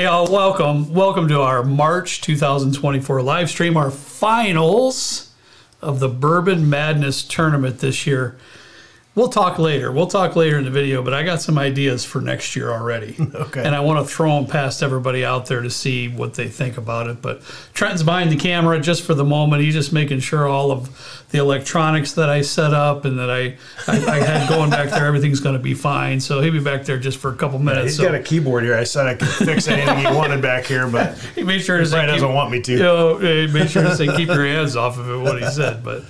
hey, all welcome, welcome to our March 2024 live stream, our finals of the Bourbon Madness tournament this year. We'll talk later. We'll talk later in the video, but I got some ideas for next year already. Okay. And I want to throw them past everybody out there to see what they think about it. But Trenton's behind the camera just for the moment. He's just making sure all of the electronics that I set up and that I, I, I had going back there, everything's going to be fine. So he'll be back there just for a couple minutes. He's so got a keyboard here. I said I could fix anything he wanted back here, but he made sure to he say, doesn't want me to. you know, eh, make sure to say keep your hands off of it. What he said, but.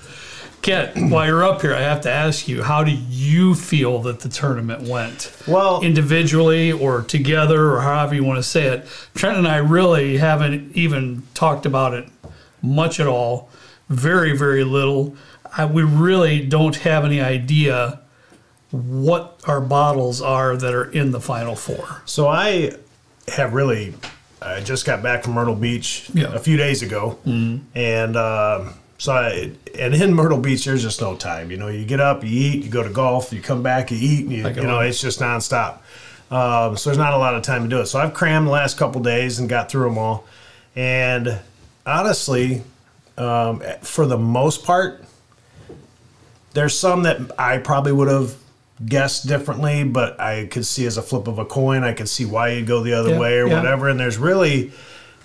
Kent, while you're up here, I have to ask you: How do you feel that the tournament went? Well, individually or together or however you want to say it. Trent and I really haven't even talked about it much at all. Very, very little. I, we really don't have any idea what our bottles are that are in the final four. so I have really. I just got back from Myrtle Beach Yeah. a few days ago, and um so I, and in Myrtle Beach, there's just no time. You know, you get up, you eat, you go to golf, you come back, you eat, and you, you know, it's just nonstop. Um, so there's not a lot of time to do it. So I've crammed the last couple days and got through them all. And honestly, um, for the most part, there's some that I probably would have guessed differently, but I could see as a flip of a coin. I could see why you'd go the other Yeah, way or yeah. whatever. And there's really,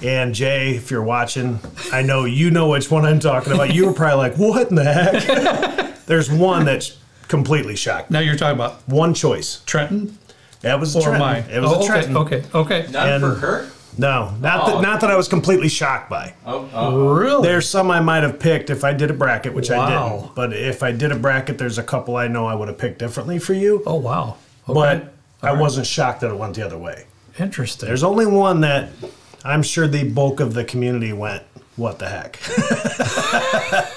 and Jay, if you're watching, I know you know which one I'm talking about. You were probably like, what in the heck? there's one that's completely shocked. Now you're talking about One choice. Trenton That was a or Trenton. mine? It was oh, a okay, Trenton. okay, okay. None And- for Kurt? No, not Oh. that not that I was completely shocked by. Oh, oh. Really? There's some I might have picked if I did a bracket, which I didn't. But if I did a bracket, there's a couple I know I would have picked differently for you. oh wow. Okay. But I All right. wasn't shocked that it went the other way. Interesting. There's only one that I'm sure the bulk of the community went, what the heck?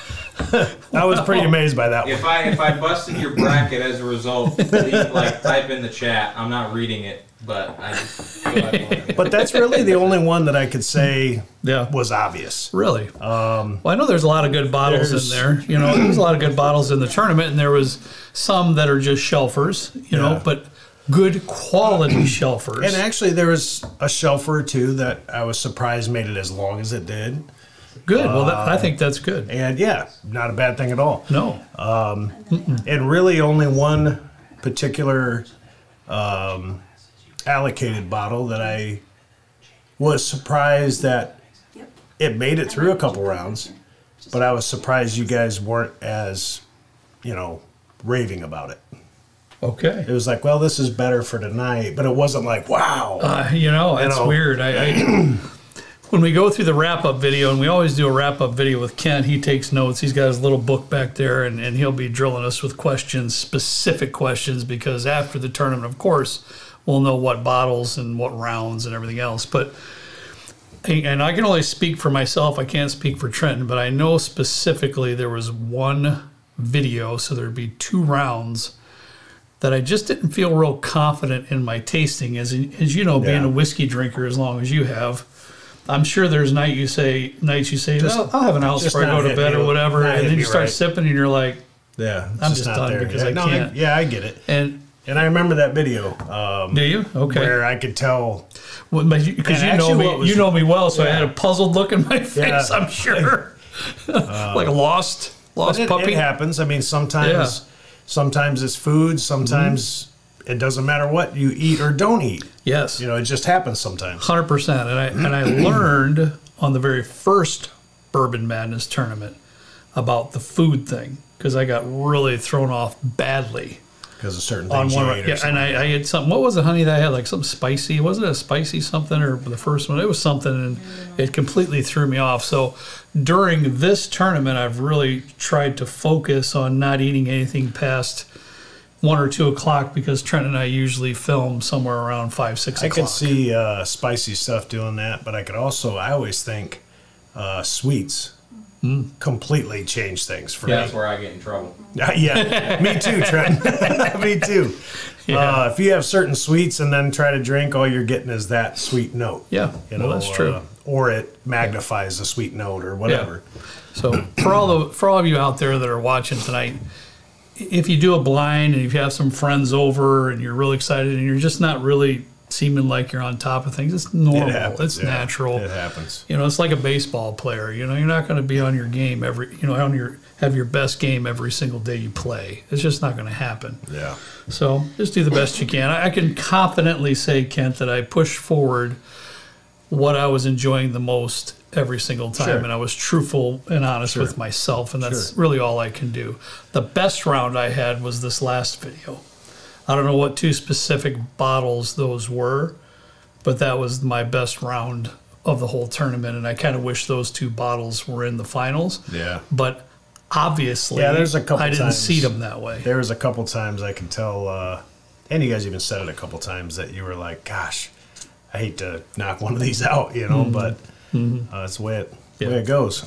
I was pretty amazed by that one. If I if I busted your bracket as a result, please, like type in the chat. I'm not reading it, but I just feel like But that's really the only one that I could say yeah. was obvious. Really? Um, well, I know there's a lot of good bottles in there. You know, there's a lot of good bottles in the tournament, and there was some that are just shelfers. You know, Yeah. but good quality shelfers. And actually, there was a shelfer or two that I was surprised made it as long as it did. good. Well, that, I think that's good. And yeah, not a bad thing at all. No. And really, only one particular um, allocated bottle that I was surprised that it made it through a couple rounds, but I was surprised you guys weren't as, you know, raving about it. Okay. It was like, well, this is better for tonight, but it wasn't like, wow. Uh, you know, it's know. weird. I, I when we go through the wrap up video, and we always do a wrap up video with Kent. He takes notes. He's got his little book back there, and, and he'll be drilling us with questions, specific questions, because after the tournament, of course, we'll know what bottles and what rounds and everything else. But and I can only speak for myself. I can't speak for Trenton, but I know specifically there was one video, so there'd be two rounds that I just didn't feel real confident in my tasting. As as you know, being Yeah. a whiskey drinker as long as you have, I'm sure there's night you say nights you say, Just- "Well, I'll have an ounce just before I go to bed me- or whatever, and then you start right. sipping and you're like, yeah, I'm just done because I no, can't. yeah, I get it. and And I remember that video um, do you? Okay. where I could tell Well, but you- because you know me, was- you know me well, so I had a puzzled look in my face. Yeah. I'm sure, like a lost, lost it, puppy. it happens. I mean, sometimes, sometimes it's food. Mm-hmm. Sometimes it doesn't matter what you eat or don't eat. Yes, You know, it just happens sometimes. hundred percent. And I and I learned on the very first Bourbon Madness tournament about the food thing because I got really thrown off badly Because of certain on one. you ate or Yeah, and I, I had something. What was the honey that I had? Like something spicy. Wasn't it a spicy something or the first one? It was something, and it completely threw me off. So during this tournament, I've really tried to focus on not eating anything past one or two o'clock because Trent and I usually film somewhere around five, six I could see uh, spicy stuff doing that, but I could also, I always think uh, sweets completely change things for me that's where I get in trouble. me. yeah, me too, Trent. me too. Uh, if you have certain sweets and then try to drink, all you're getting is that sweet note. Yeah, You well, that's true. uh, or it magnifies the sweet note or whatever. So for all the for all of you out there that are watching tonight, if you do a blind and if you have some friends over and you're really excited and you're just not really seeming like you're on top of things. It's normal. It happens, it's yeah. natural. It happens. You know, it's like a baseball player. You know, you're not going to be on your game every. You know, on your have your best game every single day you play. It's just not going to happen. Yeah. So just do the best you can. I, I can confidently say, Kent, that I pushed forward what I was enjoying the most every single time, Sure. and I was truthful and honest with myself, and that's Sure. really all I can do. The best round I had was this last video. I don't know what two specific bottles those were, but that was my best round of the whole tournament, and I kind of wish those two bottles were in the finals. Yeah. But obviously, Yeah, there's a couple I didn't times- seed them that way. There was a couple times I can tell, uh, and you guys even said it a couple times that you were like, "Gosh, I hate to knock one of these out," you know, but uh, that's the way it the way it goes.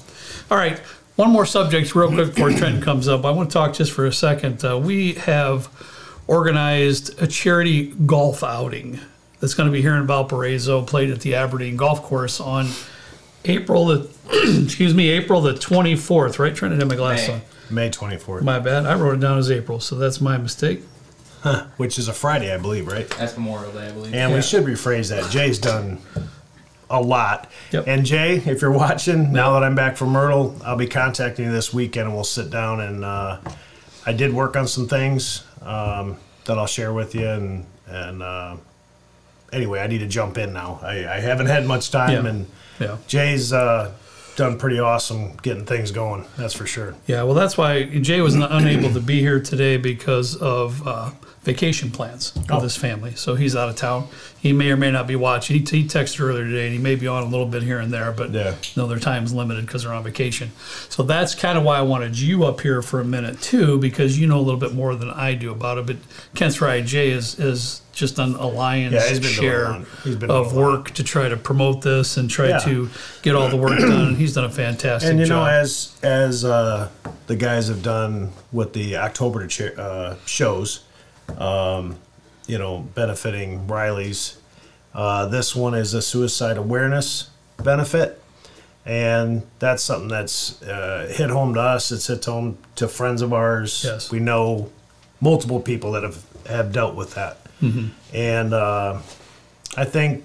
All right. One more subject, real quick, before Trent comes up. I want to talk just for a second. Uh, we have organized a charity golf outing that's going to be here in Valparaiso, played at the Aberdeen Golf Course on April the excuse me, April the twenty fourth. Right, Trent? I had my glasses May. on. May twenty fourth, My bad. I wrote it down as April, so that's my mistake. which is a Friday, I believe, right? That's Memorial Day, I believe. And Yeah. we should rephrase that. Jay's done a lot. Yep. And Jay, if you're watching, now that I'm back from Myrtle, I'll be contacting you this weekend and we'll sit down and uh, I did work on some things um, that I'll share with you. And, and uh, anyway, I need to jump in now. I, I haven't had much time Yeah. and Yeah. Jay's uh, done pretty awesome getting things going. That's for sure. Yeah, well, that's why Jay was not unable to be here today because of uh, vacation plans with Oh. his family. So he's out of town. He may or may not be watching. He, he texted earlier today, and he may be on a little bit here and there, but Yeah. no, their time's limited because they're on vacation. So that's kind of why I wanted you up here for a minute too, because you know a little bit more than I do about it. But Kent's. Jay is is just done a lion's Yeah, he's been share. Of doing a lot. work to try to promote this and try Yeah. to get all the work done. He's done a fantastic And you job. know, as as uh, the guys have done with the October uh, shows, um, you know, benefiting Riley's. Uh, this one is a suicide awareness benefit, and that's something that's uh, hit home to us. It's hit home to friends of ours. Yes. We know multiple people that have have dealt with that, and uh, I think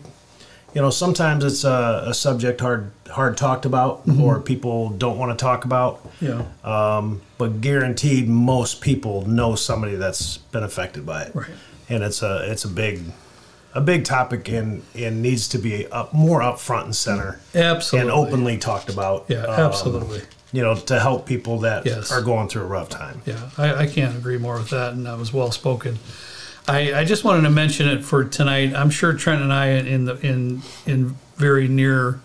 you know sometimes it's a, a subject hard hard talked about or people don't want to talk about yeah. um, but guaranteed most people know somebody that's been affected by it Right. and it's a it's a big a big topic and and needs to be up more up front and center Absolutely. and openly talked about Yeah, um, absolutely. you know to help people that Yes. are going through a rough time Yeah, I, I can't agree more with that, and that was well spoken. I, I just wanted to mention it for tonight. I'm sure Trent and I, in the in in very near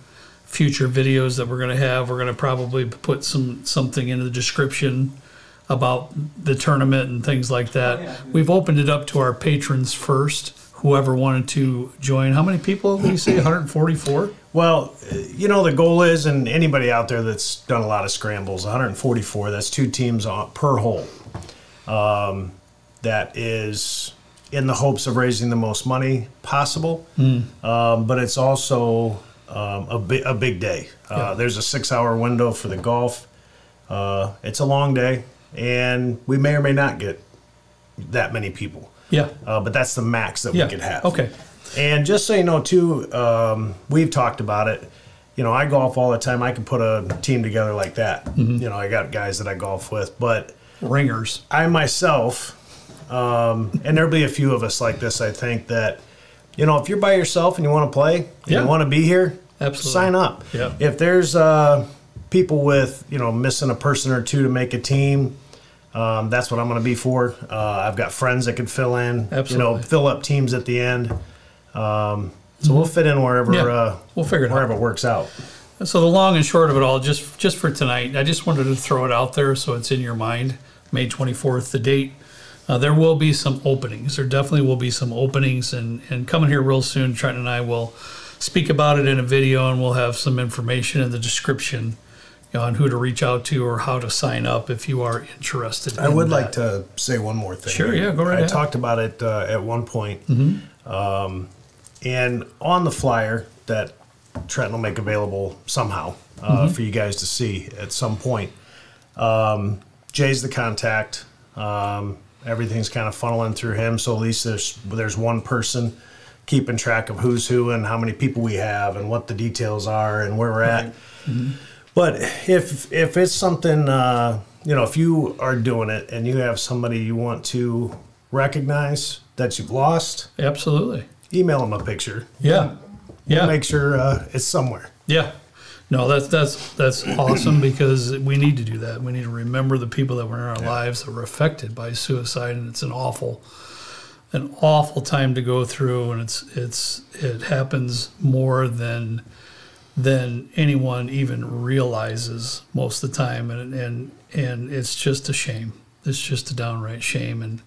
future videos that we're going to have, we're going to probably put some something in the description about the tournament and things like that. Oh, yeah. We've opened it up to our patrons first. Whoever wanted to join. How many people did you say? 144. Well, you know, the goal is, and anybody out there that's done a lot of scrambles, 144, that's two teams on, per hole. Um, that is in the hopes of raising the most money possible. Um, but it's also um, a, bi- a big day. Uh, Yeah. There's a six hour window for the golf. Uh, it's a long day, and we may or may not get that many people. Yeah. Uh, but that's the max that Yeah. we could have. Okay. And just so you know, too, um, we've talked about it. You know, I golf all the time. I can put a team together like that. Mm-hmm. You know, I got guys that I golf with, but Ringers. I myself, um, and there'll be a few of us like this. I think that, you know, if you're by yourself and you want to play, and Yeah. you want to be here, Absolutely. sign up. Yeah. If there's uh, people with you know missing a person or two to make a team, um, that's what I'm going to be for. Uh, I've got friends that can fill in. You know, fill up teams at the end. Um, so we'll fit in wherever Yeah. uh, We'll figure it out. wherever it works out. So the long and short of it all, just just for tonight, I just wanted to throw it out there so it's in your mind. May twenty fourth, the date. Uh, there will be some openings. There definitely will be some openings, and and coming here real soon. Trent and I will speak about it in a video, and we'll have some information in the description on who to reach out to or how to sign up if you are interested. I in would that. like to say one more thing. Sure, yeah, go right I ahead. talked about it uh, at one point. Um, and on the flyer that Trent will make available somehow uh, Mm-hmm. for you guys to see at some point, um, Jay's the contact. Um, everything's kind of funneling through him, so at least there's there's one person keeping track of who's who and how many people we have and what the details are and where we're at. But if if it's something, uh, you know, if you are doing it and you have somebody you want to recognize that you've lost, Absolutely. email them a picture. Yeah. Yeah. Make sure uh, it's somewhere. Yeah. No, that's that's that's awesome because we need to do that. We need to remember the people that were in our lives that were affected by suicide, and it's an awful, an awful time to go through, and it's it's it happens more than than anyone even realizes most of the time, and and and it's just a shame. It's just a downright shame, and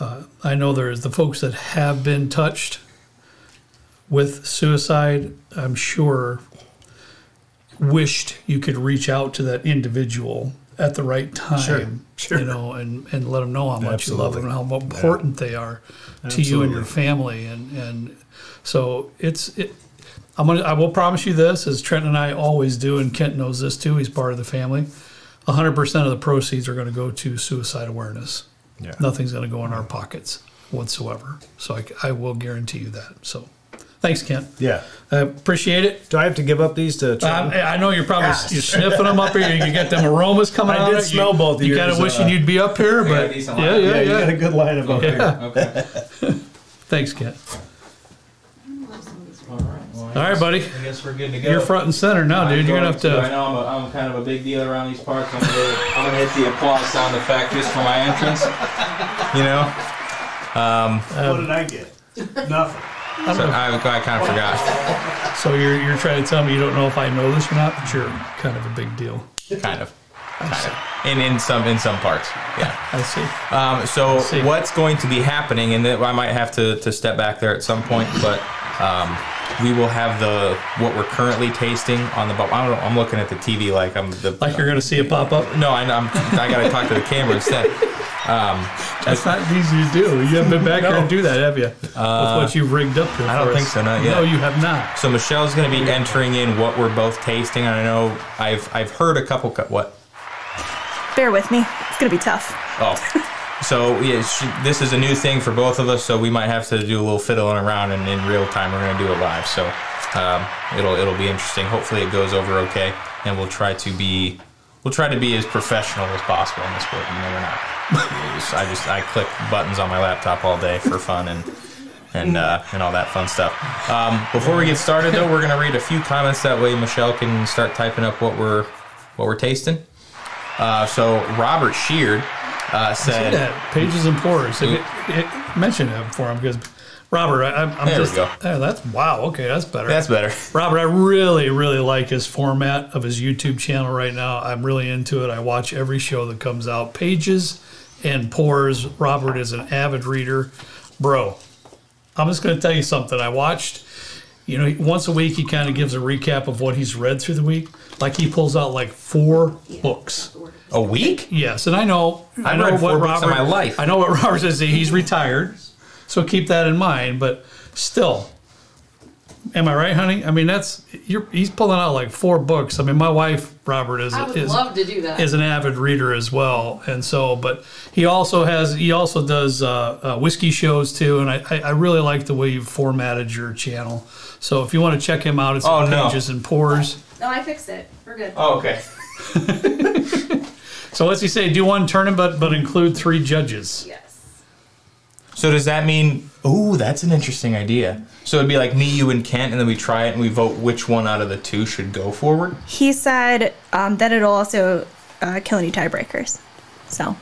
uh, I know there's the folks that have been touched with suicide. I'm sure wished you could reach out to that individual at the right time, sure. you know, and, and let them know how much you love them and how important they are to you and your family. And, and so it's, it, I'm gonna, I will promise you this, as Trent and I always do, and Kent knows this too. He's part of the family. 100% of the proceeds are going to go to suicide awareness. Yeah. Nothing's going to go in our pockets whatsoever. So I, I will guarantee you that. So thanks, Kent. Yeah. I appreciate it. Do I have to give up these to Um, try? I know you're probably Gosh. you're sniffing them up here. You get them aromas coming I out. did of smell you, both of You kind yours, of wishing uh, you'd be up here, but decent yeah, line. yeah, you got a good lineup up here. Yeah. Okay. Thanks, Kent. All right. Well, All right, buddy. I guess we're good to go. You're front and center now, I'm dude. You're gonna going have I to. know I'm, a, I'm kind of a big deal around these parts. I'm gonna, I'm gonna hit the applause sound effect just for my entrance. You know, what did I get? Nothing. So I, I kind of forgot. So you're you're trying to tell me you don't know if I know this or not, but you're kind of a big deal. Kind of. Kind of. In in some in some parts. Yeah. I see. Um, so see. what's going to be happening, and I might have to, to step back there at some point, but um, we will have the what we're currently tasting on the. bu- I don't, I'm looking at the TV like I'm the. Like you're gonna see it pop up. no, I, I'm. I got to talk to the camera instead. Um, That's not easy to do. You haven't been back here to do that, have you? With what you've rigged up here. Uh, I don't for think us. so, not yet. No, you have not. so Michelle's going to be entering in what we're both tasting. I know I've I've heard a couple. co- What? Bear with me. It's gonna be tough. Oh. So yeah, this is a new thing for both of us, so we might have to do a little fiddling around, and in real time we're going to do it live. So um, it'll it'll be interesting. Hopefully it goes over okay, and we'll try to be we'll try to be as professional as possible in this sport. You know, we're not. I just I click buttons on my laptop all day for fun and. And, uh, and all that fun stuff. Um, before we get started, though, we're gonna read a few comments. That way, Michelle can start typing up what we're what we're tasting. Uh, so Robert Sheard uh, See said, that Pages and Pours. If it, it, mention him for him because Robert, I, I'm, I'm There we just. go. Yeah, that's wow. Okay, that's better. "That's better." Robert, I really, really like his format of his YouTube channel right now. I'm really into it. I watch every show that comes out. Pages and Pours. Robert is an avid reader, bro. I'm just going to tell you something. I watched. You know, once a week he kind of gives a recap of what he's read through the week. Like he pulls out like four books. A week? Yes, and I know. I I've know read four what books in Robert. my life. I know what Robert says. He's retired, so keep that in mind. But still, am I right, honey? I mean, that's you're. He's pulling out like four books. I mean, my wife, Robert, is I would is, love to do that. is an avid reader as well, and so. But he also has. He also does uh, uh, whiskey shows too, and I, I I really like the way you've formatted your channel. So if you want to check him out, it's Oh, no. Pages and Pours. no, I fixed it. We're good. Oh, okay. So what's he say? Do one tournament, but but include three judges. Yes. So does that mean? Oh, that's an interesting idea. So it'd be like me, you, and Kent, and then we try it and we vote which one out of the two should go forward. He said um, that it'll also uh, kill any tiebreakers. So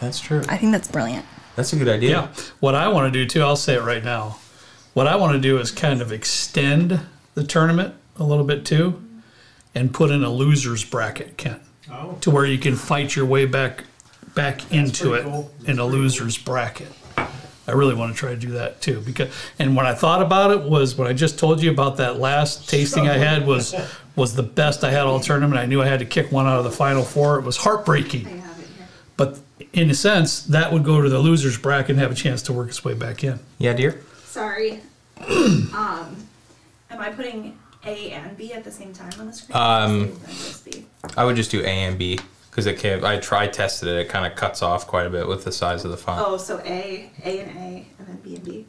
That's true. I think that's brilliant. That's a good idea. Yeah. What I want to do too, I'll say it right now. What I want to do is kind of extend the tournament a little bit too, and put in a losers bracket, Kent, Oh. to where you can fight your way back back into it cool. in a losers bracket. I really want to try to do that too because and when I thought about it was what I just told you about that last tasting I had was was the best I had all tournament. I knew I had to kick one out of the final four. It was heartbreaking. I have it here. But in a sense, that would go to the losers bracket and have a chance to work its way back in. Yeah, dear. Sorry. um, am I putting A and B at the same time on the screen? Um, Then just B. I would just do A and B because it can. I tried tested it. It kind of cuts off quite a bit with the size of the font. Oh, so A, A and A, and then B and B.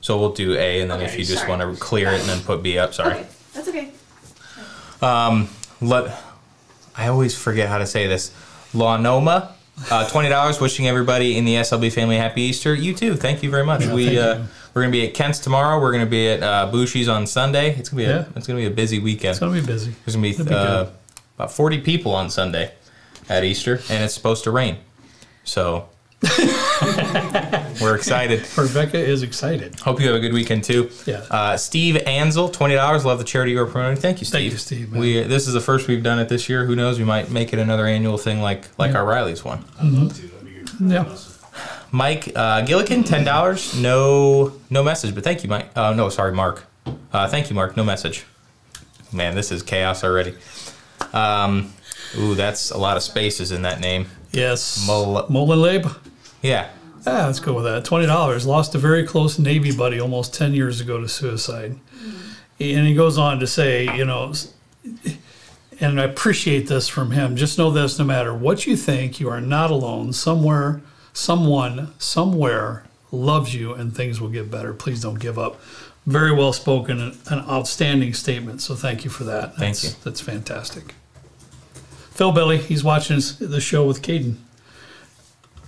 So we'll do A, and then if you just sorry. want to clear it and then put B up, sorry. Okay, that's okay. Let I always forget how to say this. Lawnoma, uh, twenty dollars. Wishing everybody in the SLB family a happy Easter. You too. Thank you very much. we thank uh, you. We're gonna be at Kent's tomorrow. We're gonna be at uh, Bushy's on Sunday. It's gonna be a, it's gonna be a busy weekend. It's gonna be busy. There's gonna be, be uh, about forty people on Sunday at Easter, and it's supposed to rain. So we're excited. Rebecca is excited. Hope you have a good weekend too. Yeah. Uh, Steve Ansel, twenty dollars. Love the charity you are promoting. Thank you, Steve. Thank you, Steve, man. We this is the first we've done it this year. Who knows? We might make it another annual thing like like our Riley's one. I'd love to. That'd be good. Yeah. Mike uh, Gillikin, ten dollars. No no message, but thank you, Mike. Uh, no, sorry, Mark. Uh, thank you, Mark. No message. Man, this is chaos already. Um, ooh, that's a lot of spaces in that name. Yes. Mol- Molenleb. Yeah. Ah, let's go with that. Twenty dollars. Lost a very close Navy buddy almost ten years ago to suicide. And he goes on to say, you know, and I appreciate this from him. Just know this: no matter what you think, you are not alone. Somewhere, someone, somewhere loves you, and things will get better. Please don't give up. Very well spoken, and an outstanding statement. So thank you for that. Thank That's, you. That's fantastic. Phil Billy, he's watching the show with Caden.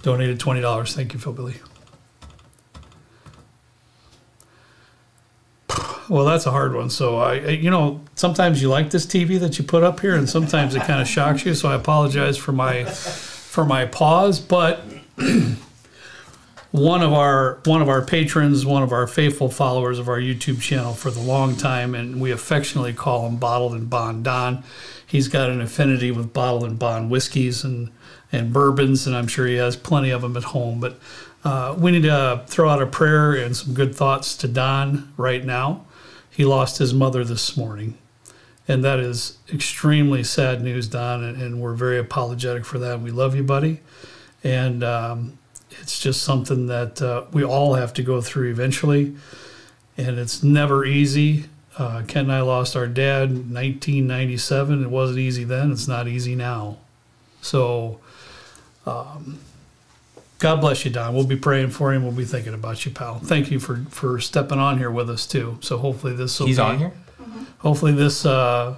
Donated twenty dollars. Thank you, Phil Billy. Well, that's a hard one. So I- you know, sometimes you like this TV that you put up here, and sometimes it kind of shocks you. So I apologize for my, for my pause. But one of our one of our patrons, one of our faithful followers of our YouTube channel for the long time, and we affectionately call him Bottled and Bond Don. He's got an affinity with bottled and bond whiskeys and and bourbons, and I'm sure he has plenty of them at home. But uh, we need to throw out a prayer and some good thoughts to Don right now. He lost his mother this morning, and that is extremely sad news, Don. And, and we're very apologetic for that. We love you, buddy, and um, it's just something that uh, we all have to go through eventually, and it's never easy. Uh, Kent and I lost our dad in 1997. It wasn't easy then. It's not easy now. So, um, God bless you, Don. We'll be praying for you. We'll be thinking about you, pal. Thank you for for stepping on here with us too. So hopefully this will He's be, on here. Hopefully this uh,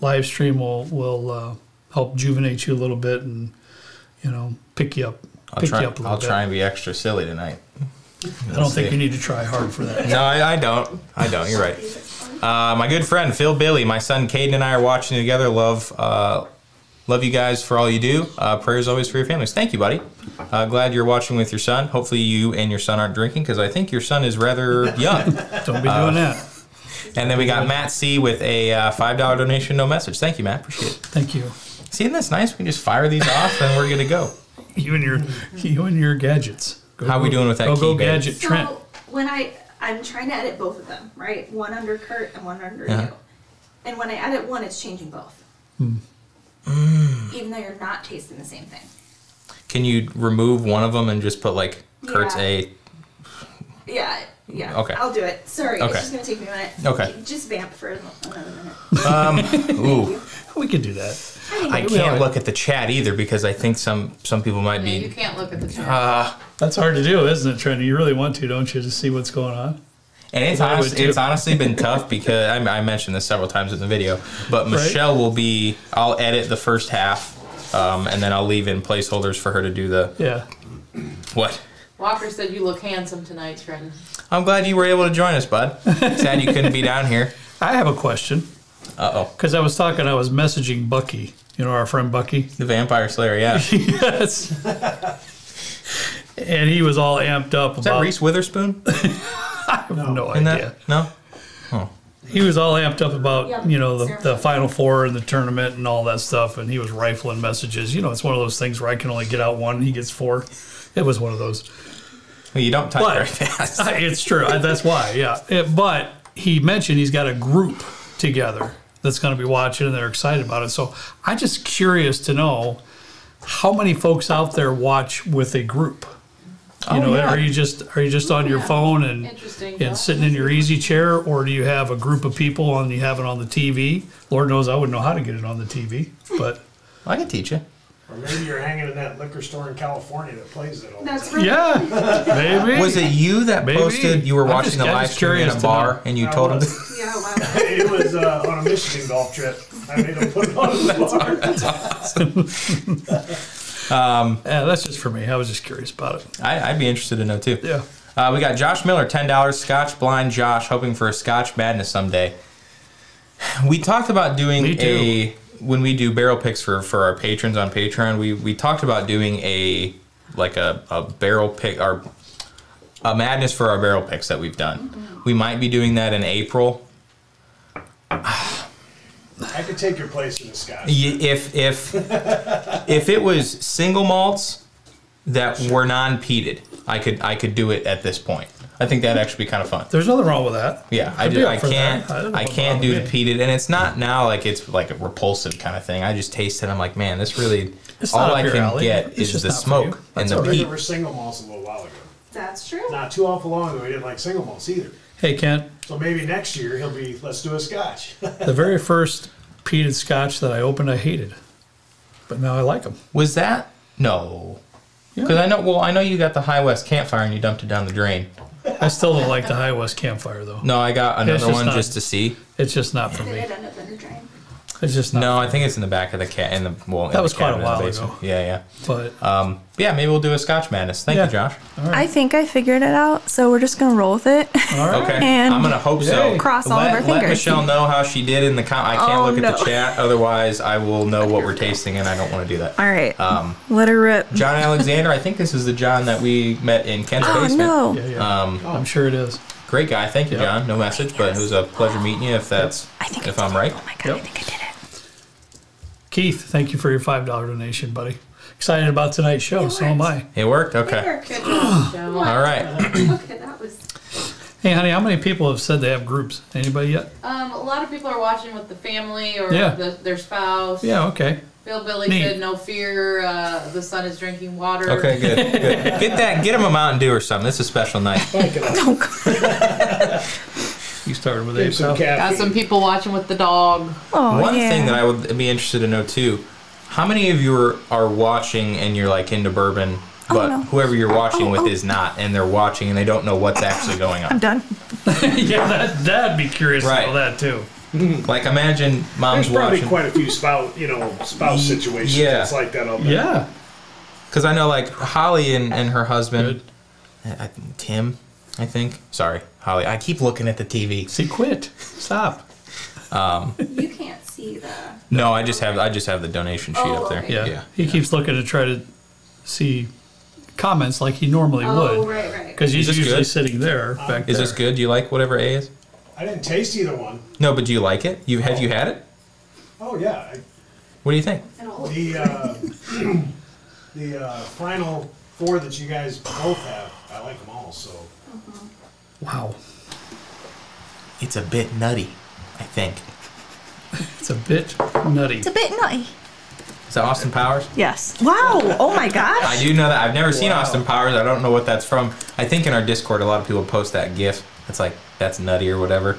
live stream will will uh, help juvenate you a little bit and you know pick you up, I'll pick try. you up a little I'll bit. try and be extra silly tonight. I don't think you need to try hard for that. No, I, I don't. I don't. You're right. Uh, my good friend Phil Billy, my son Caden and I are watching together. Love, uh, love you guys for all you do. Uh, prayers always for your families. Thank you, buddy. Uh, glad you're watching with your son. Hopefully, you and your son aren't drinking because I think your son is rather young. Don't be Uh, doing that. and then we got Matt C with a uh, five dollar donation, no message. Thank you, Matt. Appreciate it. Thank you. See, isn't this nice? We can just fire these off and we're good to go. You and your you and your gadgets. Go, How we doing with that Go key, go gadget So Trent. when I I'm trying to edit both of them, right? One under Kurt and one under Uh-huh. you. And when I edit one, it's changing both. Hmm. Even though you're not tasting the same thing. Can you remove one of them and just put like Kurt's Yeah. A? Yeah, yeah. Okay. I'll do it. Sorry, Okay. it's just gonna take me a minute. Okay. Just vamp for another minute. Um. Ooh, We could do that. I can't look at the chat either because I think some some people might Yeah, you can't look at the chat. Uh, That's hard to do, isn't it, Trent? You really want to, don't you, to see what's going on? And it's, honest, it's honestly been tough because I, I mentioned this several times in the video, but Michelle will be, I'll edit the first half um, and then I'll leave in placeholders for her to do the, Yeah. what? Walker said you look handsome tonight, Trenton. I'm glad you were able to join us, bud. Sad you couldn't be down here. I have a question Uh oh. because I was talking. I was messaging Bucky. You know our friend Bucky. The Vampire Slayer, yeah. Yes. and he was all amped up that about. Reese Witherspoon? I have no In idea. that? No? He was all amped up about Yeah, you know the, the Final Four and the tournament and all that stuff, and he was rifling messages. You know, it's one of those things where I can only get out one, he gets four. It was one of those. Well, you don't type But- very fast. it's true. That's why, yeah. It- but he mentioned he's got a group together that's going to be watching and they're excited about it. So I'm just curious to know how many folks out there watch with a group. You Oh, know, yeah. are you just are you just on your phone and Interesting. and sitting in your easy chair, or do you have a group of people and you have it on the TV? Lord knows I wouldn't know how to get it on the TV, but I can teach you. Or maybe you're hanging in that liquor store in California that plays it all That's time. right. Yeah, maybe. Was it you that Maybe. posted you were I'm watching just- the I'm live stream in a bar know. and you I told him? To, Yeah, wow. It was uh, on a Michigan golf trip. I made him put it on the bar. That's Yeah, that's just for me. I was just curious about it. I, I'd be interested to know too. Yeah. Uh, we got Josh Miller, ten dollars. Scotch blind Josh, hoping for a Scotch Madness someday. We talked about doing Me too. a when we do barrel picks for for our patrons on Patreon. We we talked about doing a like a, a barrel pick or a madness for our barrel picks that we've done. We might be doing that in April. I could take your place in the scotch. Y- If if if it was single malts that were non peated, I could I could do it at this point. I think that'd actually be kind of fun. There's nothing wrong with that. Yeah, I I'd do. I can't. I don't I can't do the peated, and it's not now like it's like a repulsive kind of thing. I just taste it. I'm like, man, this really. It's all not up I can alley. get It's is the smoke you. and the all right. peat. There were single malts a little while ago. That's true. Not too awful long ago, we didn't like single malts either. Hey, Kent, So maybe next year he'll be, let's do a scotch. the very first peated scotch that I opened, I hated. But now I like them. Was that no? Yeah. Because I know. Well, I know you got the High West campfire and you dumped it down the drain. I still don't like the High West campfire, though. No, I got another just one not- just to see. It's just not for me. it end up in the drain? It's just not. No, I think it's in the back of the cat. In the well, in That the was quite a cabinet in the while ago. Yeah, yeah. But Um, yeah, maybe we'll do a Scotch Madness. Thank Yeah. you, Josh. I think I figured it out, so we're just gonna roll with it. all right. Okay, And I'm gonna hope so. Yay. Cross all let, of our fingers. let. Michelle know how she did in the com. I can't Oh, look at the chat, otherwise I will know what we're tasting, and I don't want to do that. All right, Um, let her rip. John Alexander, I think this is the John that we met in Ken's Oh basement. no! Yeah, yeah. Um, I'm sure it is. great guy. Thank you, Yep. John. No message, but it was a pleasure meeting you. If that's I think if I I'm right. Oh my god! I think I did it. Keith, thank you for your $5 donation, buddy. Excited about tonight's show. So am I. It worked. Okay. There. Good job, Joe. All right. Okay, that was. Hey, honey, how many people have said they have groups? Anybody yet? Um, a lot of people are watching with the family or Yeah. the, their spouse. Yeah, okay. Bill Billy Neat. said no fear. Uh, the son is drinking water. Okay. Good. good. Get that. Get him a Mountain Dew or something. This is a special night. You started with Give Ace. some? Got some people watching with the dog. Oh One yeah. thing that I would be interested to know too, how many of you are, are watching and you're like into bourbon, oh, but no. whoever you're watching Oh, with oh. is not, and they're watching and they don't know what's actually going on. I'm done. yeah, that, that'd be curious Right. to know that, too. Like imagine mom's There's probably watching, quite a few spouse, you know, spouse situations. yeah. It's like that. Up there. Yeah. because I know like Holly and, and her husband, Good. Tim, I think. Sorry, Holly. I keep looking at the TV. See, quit. Stop. You can't see the. No, I just have I just have the donation sheet Oh, up there. okay. Yeah. yeah. He keeps looking to try to see comments like he normally would. Oh, would. right, right. Because he's usually good? sitting there back Is there. this good? Do you like whatever A is? I didn't taste either one. No, but do you like it? You have you had it? Oh yeah, I, What do you think? The uh, the uh, final four that you guys both have, I like them all. So Wow. It's a bit nutty, I think. It's a bit nutty. It's a bit nutty. Is that Austin Powers? Yes. Wow. Oh my gosh. I do know that. I've never seen Austin Powers. I don't know what that's from. I think in our Discord, a lot of people post that GIF. It's like that's nutty or whatever.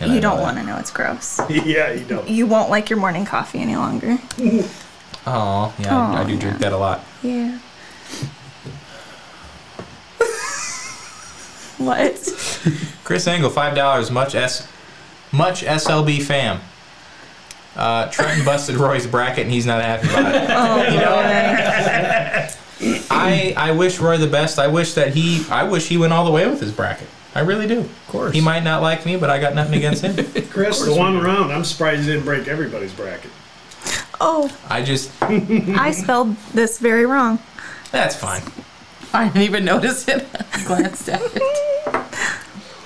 And You know don't want to know it's gross. yeah, you don't. You won't like your morning coffee any longer. Oh, yeah, I, I do drink yeah. that a lot. Yeah. What? Chris Angle, five dollars. Much s, much SLB fam. Uh, Trenton busted Roy's bracket and he's not happy about it. Oh, You know, I I wish Roy the best. I wish that he I wish he went all the way with his bracket. I really do. Of course. He might not like me, but I got nothing against him. Chris, the one round, I'm surprised you didn't break everybody's bracket. Oh, I just I spelled this very wrong. that's fine. I didn't even notice it. I glanced at it.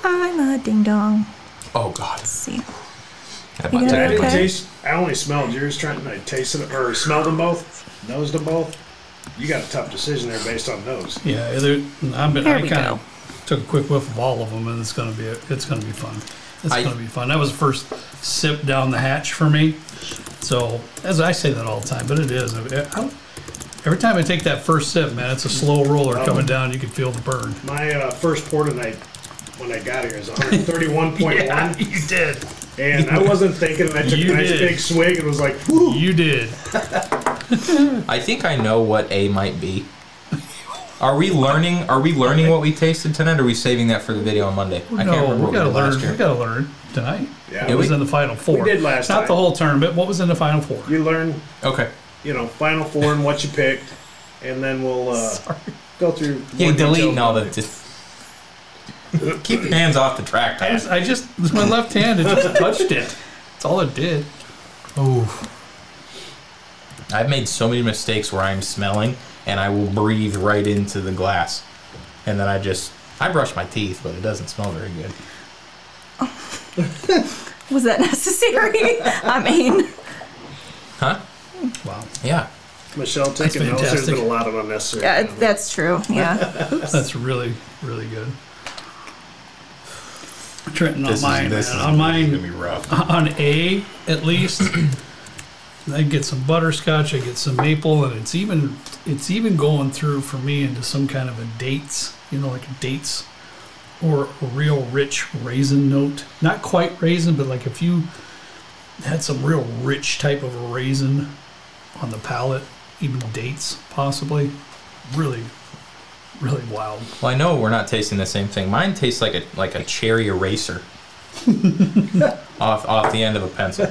I'm a ding dong. Oh God. Let's see. That You might gonna take didn't Okay. taste. I only smelled yours, Trenton. I tasted it or smelled them both, nosed them both. You got a tough decision there based on nose. Yeah, either, I'm, Here I we kind go. of took a quick whiff of all of them, and it's gonna be it's gonna be fun. It's I- gonna be fun. That was the first sip down the hatch for me. So as I say that all the time, but it is. I- I- Every time I take that first sip, man, it's a slow roller Oh. coming down. You can feel the burn. My uh, first pour tonight, when I got here, is 131.1, Yeah, you did. and I wasn't thinking. And I took You a nice did. big swig and was like, "Whew." You did. I think I know what A might be. Are we learning? Are we learning what we tasted tonight? Or are we saving that for the video on Monday? I can't no, remember we what we gotta did last learn. year. We gotta learn tonight. Yeah, It was we- in the final four. We did last Not time. the whole tournament. What was in the final four? You learn, Okay. you know, final four and what you picked, and then we'll uh, go through. Yeah, deleting all the. Just keep your hands off the track. I just, I just with my left hand, it just touched it. That's all it did. Oh, I've made so many mistakes where I'm smelling and I will breathe right into the glass, and then I just I brush my teeth, but it doesn't smell very good. Was that necessary? I mean, Huh? wow. Yeah. Michelle taking notes. There's fantastic. been a lot of unnecessary. yeah, comments. that's true. Yeah. That's really, really good. Trenton on This mine, is this on mine, gonna be rough. on A at least. I get some butterscotch, I get some maple, and it's even it's even going through for me into some kind of a dates, you know, like dates or a real rich raisin note. Not quite raisin, but like if you had some real rich type of a raisin on the palate, even dates possibly. Really, really wild. Well, I know we're not tasting the same thing. Mine tastes like a like a cherry eraser off off the end of a pencil,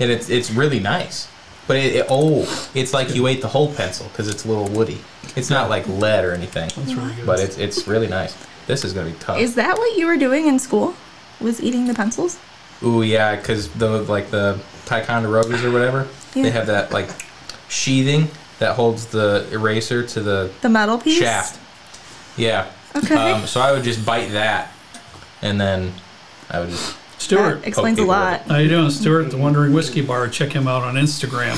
and it's it's really nice. But it, it oh, it's like you ate the whole pencil because it's a little woody. It's not like lead or anything, That's really good. but it's it's really nice. This is gonna be tough. Is that what you were doing in school? Was eating the pencils? Ooh yeah, because the like the Ticonderogas or whatever, Yeah. they have that like sheathing that holds the eraser to the The metal piece? shaft. Yeah. Okay. Um, so I would just bite that, and then I would just Stuart, that explains a lot. How you doing, Stuart? The Wandering Whiskey Bar. Check him out on Instagram.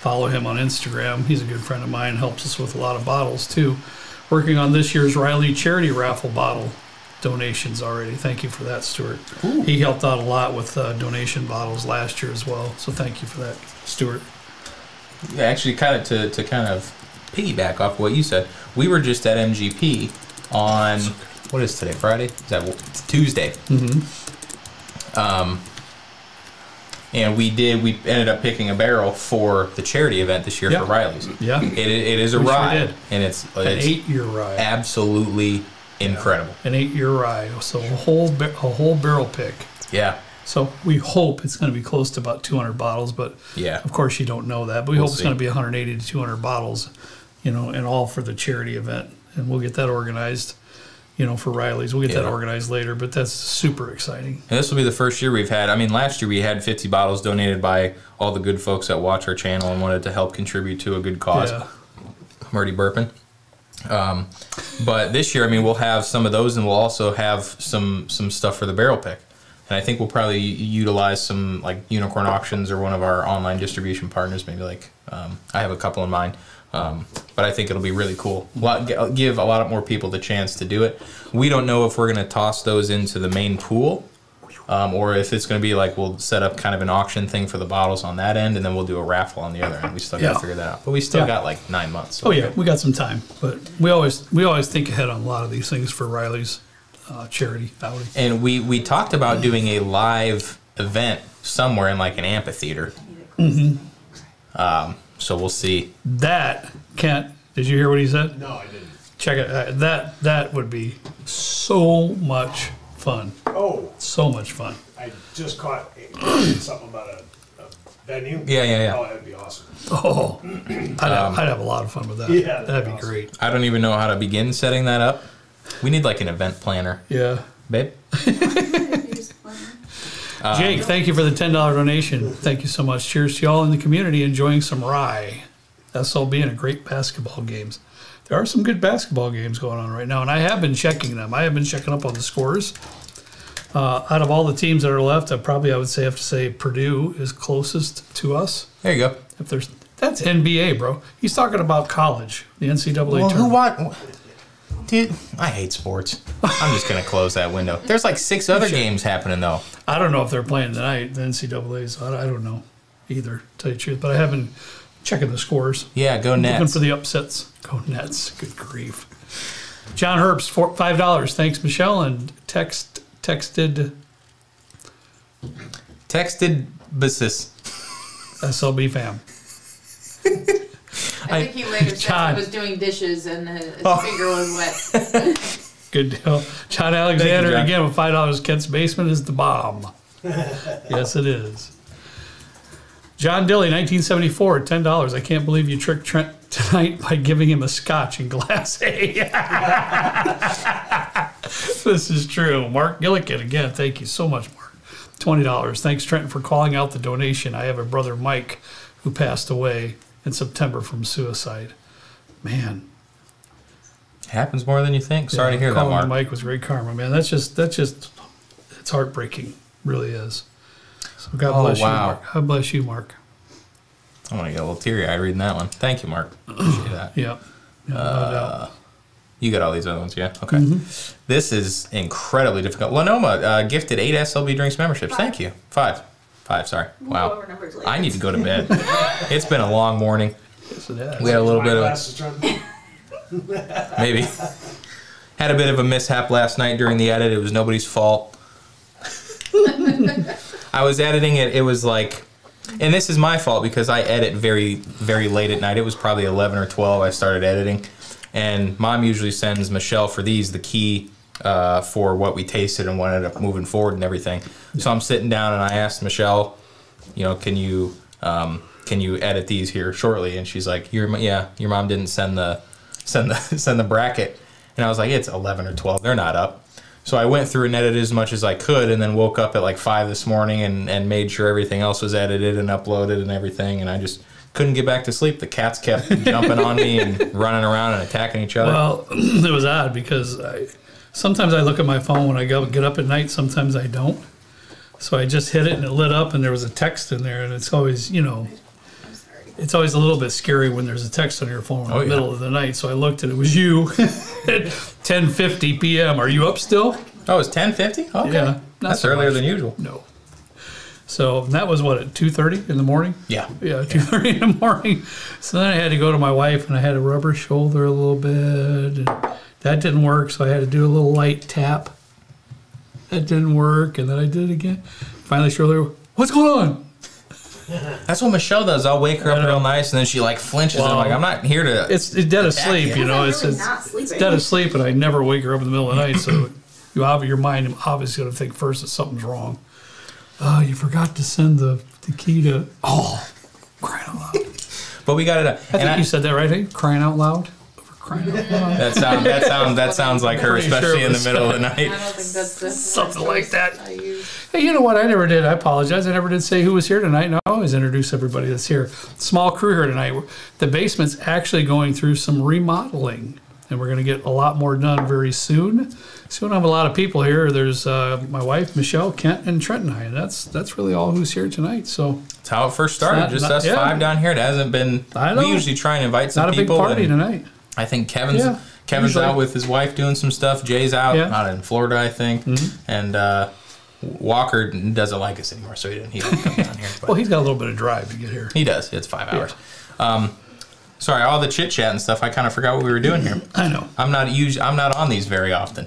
Follow him on Instagram. He's a good friend of mine. Helps us with a lot of bottles too. Working on this year's Riley charity raffle bottle donations already. Thank you for that, Stuart. He helped out a lot with uh, donation bottles last year as well. So thank you for that, Stuart. Yeah, actually, kind of to, to kind of piggyback off what you said, we were just at MGP on what is today? Friday? Is that it's Tuesday? Mm-hmm. Um, and we did. We ended up picking a barrel for the charity event this year Yeah. for Riley's. Yeah, It, it is a We ride, and it's an it's eight-year ride. absolutely incredible. An eight-year ride. So a whole a whole barrel pick. Yeah, So we hope it's going to be close to about 200 bottles, but yeah. Of course, you don't know that, but we We'll hope it's going to be 180 to 200 bottles, you know, and all for the charity event. And we'll get that organized, you know, for Riley's. We'll get that organized later, but that's super exciting. And this will be the first year we've had. I mean, last year we had 50 bottles donated by all the good folks that watch our channel and wanted to help contribute to a good cause. Yeah. I'm already burping. Um, but this year, I mean, we'll have some of those, and we'll also have some some stuff for the barrel pick. And I think we'll probably utilize some like unicorn auctions or one of our online distribution partners. Maybe like um, I have a couple in mind. Um, but I think it'll be really cool. A lot, give a lot of more people the chance to do it. We don't know if we're going to toss those into the main pool, um, or if it's going to be like we'll set up kind of an auction thing for the bottles on that end, and then we'll do a raffle on the other end. We still got Yeah. to figure that out. But we still Yeah. got like nine months. Oh yeah, we got some time, but we always we always think ahead on a lot of these things for Riley's uh, charity outing. And we we talked about doing a live event somewhere in like an amphitheater. Um, so we'll see. That Kent, did you hear what he said? No, I didn't. Check it. Uh, that that would be so much fun. Oh, So much fun. I just caught something about a, a venue. Yeah, yeah, yeah. Oh, that'd be awesome. Oh, I'd, have, I'd have a lot of fun with that. Yeah, that'd be awesome. great. I don't even know how to begin setting that up. We need like an event planner, Yeah. babe. Jake, thank you for the ten dollar donation. Thank you so much. Cheers to y'all in the community enjoying some rye. That's all being a great basketball games. There are some good basketball games going on right now, and I have been checking them. I have been checking up on the scores. Uh, out of all the teams that are left, I probably I would say have to say Purdue is closest to us. There you go. If there's that's NBA, bro. He's talking about college, the NCAA Well, who tournament. Dude, I hate sports. I'm just gonna close that window. There's like six other games happening though. I don't know if they're playing tonight, the NCAA. So I, I don't know either, to tell you the truth. But I haven't checking the scores. Yeah, go Looking Nets. for the upsets. Go Nets. Good grief. John Herbst, four, five dollars. Thanks, Michelle. And text texted Texted basis. SLB fam. I think he later said John. he was doing dishes and his his Oh. finger was wet. Good deal. John Alexander John. again with five dollars. Kent's basement is the bomb. yes, it is. John Dilly, 1974, ten dollars. I can't believe you tricked Trent tonight by giving him a scotch in glass A. this is true. Mark Gillikin again. Thank you so much, Mark. Twenty dollars. Thanks, Trenton, for calling out the donation. I have a brother, Mike, who passed away in September from suicide. Man, Happens more than you think. Sorry to hear that, calling Mark. Mike was great karma, man. That's just that's just it's heartbreaking, really is. So God Oh, bless wow. you, Mark. God bless you, Mark. I'm gonna get a little teary eyed reading that one. Thank you, Mark. Appreciate that. Yeah, yeah no doubt. You got all these other ones, yeah? Okay. Mm-hmm. This is incredibly difficult. Lenoma uh, gifted eight SLB drinks memberships. Thank you. Five. Five, sorry. Wow. later. I need to go to bed. it's been a long morning. Yes, it has. We had a little bit of glasses, maybe had a bit of a mishap last night during the edit. It was nobody's fault. I was editing it. It was like, and this is my fault because I edit very, very late at night. It was probably eleven or twelve. I started editing, and mom usually sends Michelle for these the key uh, for what we tasted and what ended up moving forward and everything. So I'm sitting down and I asked Michelle, you know, can you um, can you edit these here shortly? And she's like, your yeah, your mom didn't send the send the send the bracket, and I was like, it's eleven or twelve, they're not up. So I went through and edited as much as I could, and then woke up at like five this morning and and made sure everything else was edited and uploaded and everything, and I just couldn't get back to sleep. The cats kept jumping on me and running around and attacking each other. Well, it was odd because I sometimes I look at my phone when I go get up at night. Sometimes I don't. So I just hit it and it lit up and there was a text in there and it's always you know. It's always a little bit scary when there's a text on your phone in Oh, the yeah. middle of the night. So I looked and it was you at 10:50 p.m. Are you up still? oh, it's ten fifty. Okay, Yeah, not that's so earlier much. than usual. No. So that was what at 2:30 in the morning. Yeah. Yeah, two thirty in the morning. So then I had to go to my wife, and I had to rub her shoulder a little bit, and that didn't work. So I had to do a little light tap. That didn't work, and then I did it again. Finally, she was like, "What's going on?" That's what Michelle does. I'll wake her up real nice, and then she like flinches, and I'm like, I'm not here to. It's, it's dead asleep, you know. It's, really it's, it's dead asleep, and I never wake her up in the middle of the night. So you ob- your mind obviously going to think first that something's wrong. Oh, you forgot to send the, the key to. Oh, crying out loud! but we got it. Uh, I think you said that right. Hey, crying out loud. Over crying out loud. That sound that sound that sounds like her, Pretty sure especially in the middle of the I night. don't think that's the Something like that. Hey, you know what? I never did. I apologize. I never did say who was here tonight. No, I always introduce everybody that's here. Small crew here tonight. The basement's actually going through some remodeling, and we're going to get a lot more done very soon. So we don't have a lot of people here. There's uh, my wife, Michelle, Kent, and Trent and I. And that's that's really all who's here tonight. So That's how it first started. not- Just not- us yeah. five down here. It hasn't been. I know. We usually try and invite some not a big party and tonight. I think Kevin's Yeah, Kevin's usually. out with his wife doing some stuff. Jay's out, Yeah. Mm-hmm. out in Florida, I think. And uh, Walker doesn't like us anymore, so he didn't. He didn't come down here. But Well, he's got a little bit of drive to get here. he does. It's five hours. Um, sorry, all the chit chat and stuff. I kind of forgot what we were doing here. I know. I'm not us- I'm not on these very often,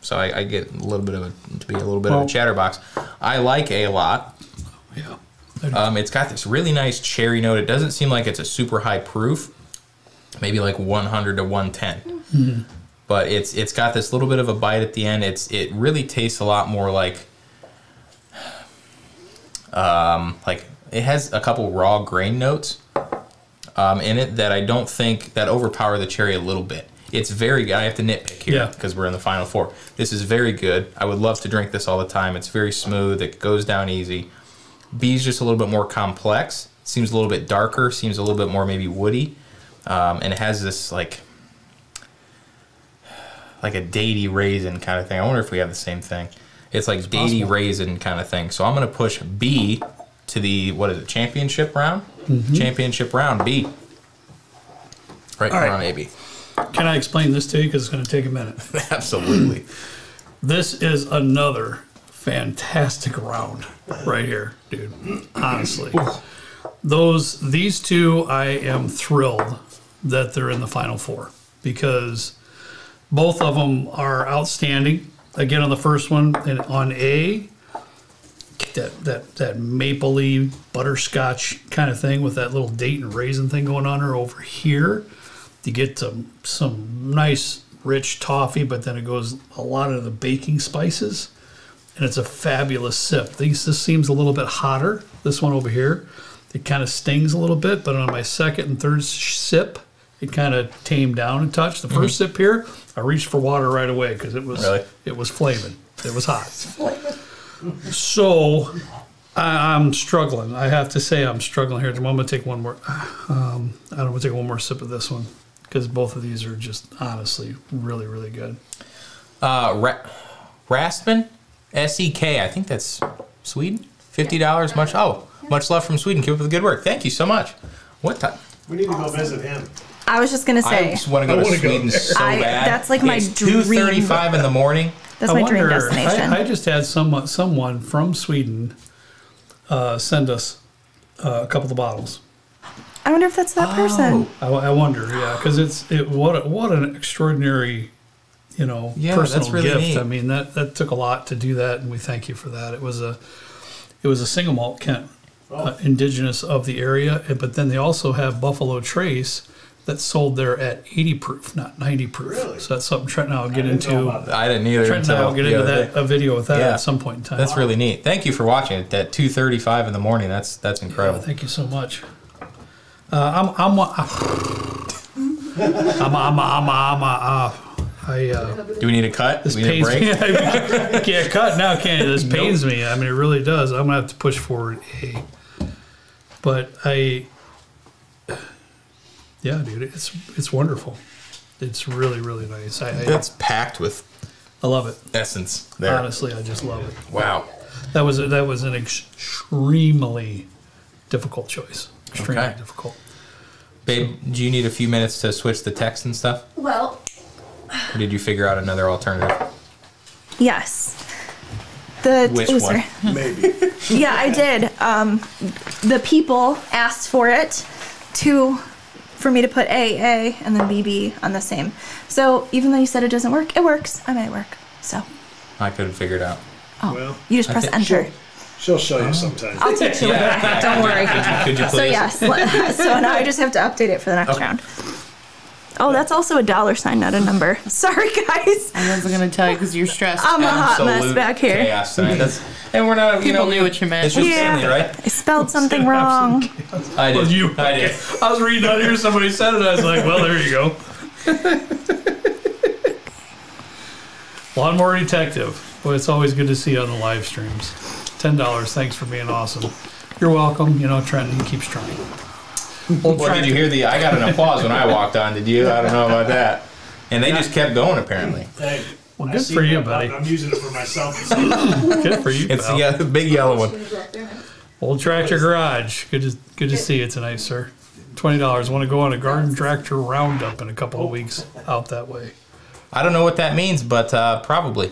so I, I get a little bit of a to be a little bit Well- of a chatterbox. I like a lot. Yeah. Um, it's got this really nice cherry note. It doesn't seem like it's a super high proof, maybe like 100 to 110. But it's it's got this little bit of a bite at the end. It's it really tastes a lot more like um, like it has a couple raw grain notes um, in it that I don't think that overpower the cherry a little bit. It's very good. I have to nitpick here Yeah. because we're in the final four. This is very good. I would love to drink this all the time. It's very smooth. It goes down easy. B is just a little bit more complex. Seems a little bit darker. Seems a little bit more maybe woody, um, and it has this like like a datey raisin kind of thing. I wonder if we have the same thing. It's like datey possible. raisin kind of thing. So I'm gonna push B to the what is it championship round? Championship round B. Right, All right. on AB. Can I explain this to you? Because it's going to take a minute. Absolutely. This is another fantastic round right here, dude. Honestly. Those these two I am thrilled that they're in the final four because both of them are outstanding. Again on the first one and on A that that that mapley butterscotch kind of thing with that little date and raisin thing going on. Or over here, you get some some nice rich toffee, but then it goes a lot of the baking spices, and it's a fabulous sip. This this seems a little bit hotter. This one over here, it kind of stings a little bit, but on my second and third sip, it kind of tamed down a touch. The 1st sip here, I reached for water right away because it was Really? it was flaming. It was hot. So I, I'm struggling. I have to say I'm struggling here. I'm going to take one more. Um, I don't want to take one more sip of this one because both of these are just honestly really really good. Uh, Ra- Raspin, S E K. I think that's Sweden. Fifty dollars. Much. Oh, much love from Sweden. Keep up the good work. Thank you so much. What time? We need to go visit him. I was just gonna say. I say just want to go I to wanna go Sweden so I- bad. that's like my it's dream- Two thirty-five in the morning. that's I my dream wonder- destination. I, I just had someone someone from Sweden uh, send us uh, a couple of bottles. I wonder if that's that person. I, I wonder, yeah, because it's it what a, what an extraordinary, you know, Yeah, personal that's really gift. neat. I mean that that took a lot to do that, and we thank you for that. It was a it was a single malt Kent, uh, indigenous of the area, but then they also have Buffalo Trace that's sold there at 80 proof, not 90 proof. Really? So that's something Trent and I will get didn't into. that. I didn't either Trent and I will get into that day. a video with that Yeah. at some point in time. That's really neat. Thank you for watching it at two thirty-five in the morning. That's that's incredible. thank you so much. Uh, I'm I'm I'm I'm I'm I'm uh, I uh, Do we need a cut? this Do we need a pains break? me. I can't cut now, can you? This pains me. I mean, it really does. I'm gonna have to push forward a. But I, yeah, dude, it's it's wonderful. It's really really nice. I I, It's packed with I love it. essence there. Honestly, I just love it. Wow. That was a, that was an extremely difficult choice. Extremely Okay. difficult. Babe, do you need a few minutes to switch the text and stuff? Well, Or did you figure out another alternative? Yes. The Which oh, one? sorry. Maybe. Yeah, I did. Um, the people asked for it to for me to put A A and then B B on the same. So even though you said it doesn't work, it works. I made it work. So I couldn't figure it out. oh, Well, you just press enter. She'll show you oh. sometime. I'll teach you. Yeah. Don't worry. Could you, could you please? So yes. so now I just have to update it for the next Okay. round. Oh, that's also a dollar sign, not a number. Sorry, guys. I wasn't gonna tell you because you're stressed. I'm a hot mess back here. Chaos sign. That's, and we're not. You People know, knew what you meant. It's just Yeah. family, right? I spelled something wrong. I did. Well, you, I did. I was reading out here, somebody said it. I was like, well, there you go. Lawnmower Detective. Boy, it's always good to see you on the live streams. Ten dollars. Thanks for being awesome. You're welcome. You know, Trent, he keeps trying. Old Well, did you hear the? I got an applause when I walked on. Did you? I don't know about that. And they just kept going. Apparently, Hey, Well, good for you, buddy. I'm using it for myself. Good for you. it's pal. the uh, big yellow one. Old Tractor Garage. Good to good to see you tonight, sir. Twenty dollars. Want to go on a garden tractor roundup in a couple of weeks out that way. I don't know what that means, but uh, probably.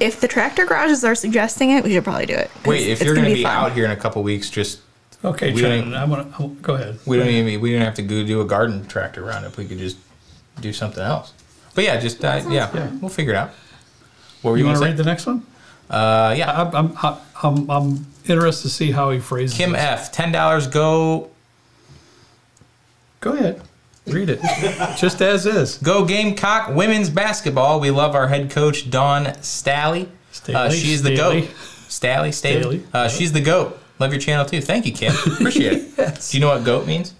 If the tractor garages are suggesting it, we should probably do it. Wait, if it's you're gonna going to be, fun. out here in a couple weeks, just Okay, We Trent. I'm gonna go ahead. we don't even we don't have to go do a garden tractor roundup. We could just do something else. But yeah, just uh, yeah, fun. we'll figure it out. What were You you, want to going read the next one? Uh, yeah, I'm, I'm, I'm, I'm interested to see how he phrases it. Kim this. F. Ten dollars. Go Go ahead. Read it. Just as is. Go Gamecock women's basketball. We love our head coach Dawn Stally. Uh, Staley, she's the Staley. goat. Stally, Staley. Staley. Uh, she's the goat. Love your channel too. Thank you, Kim. Appreciate it. Yes. Do you know what goat means?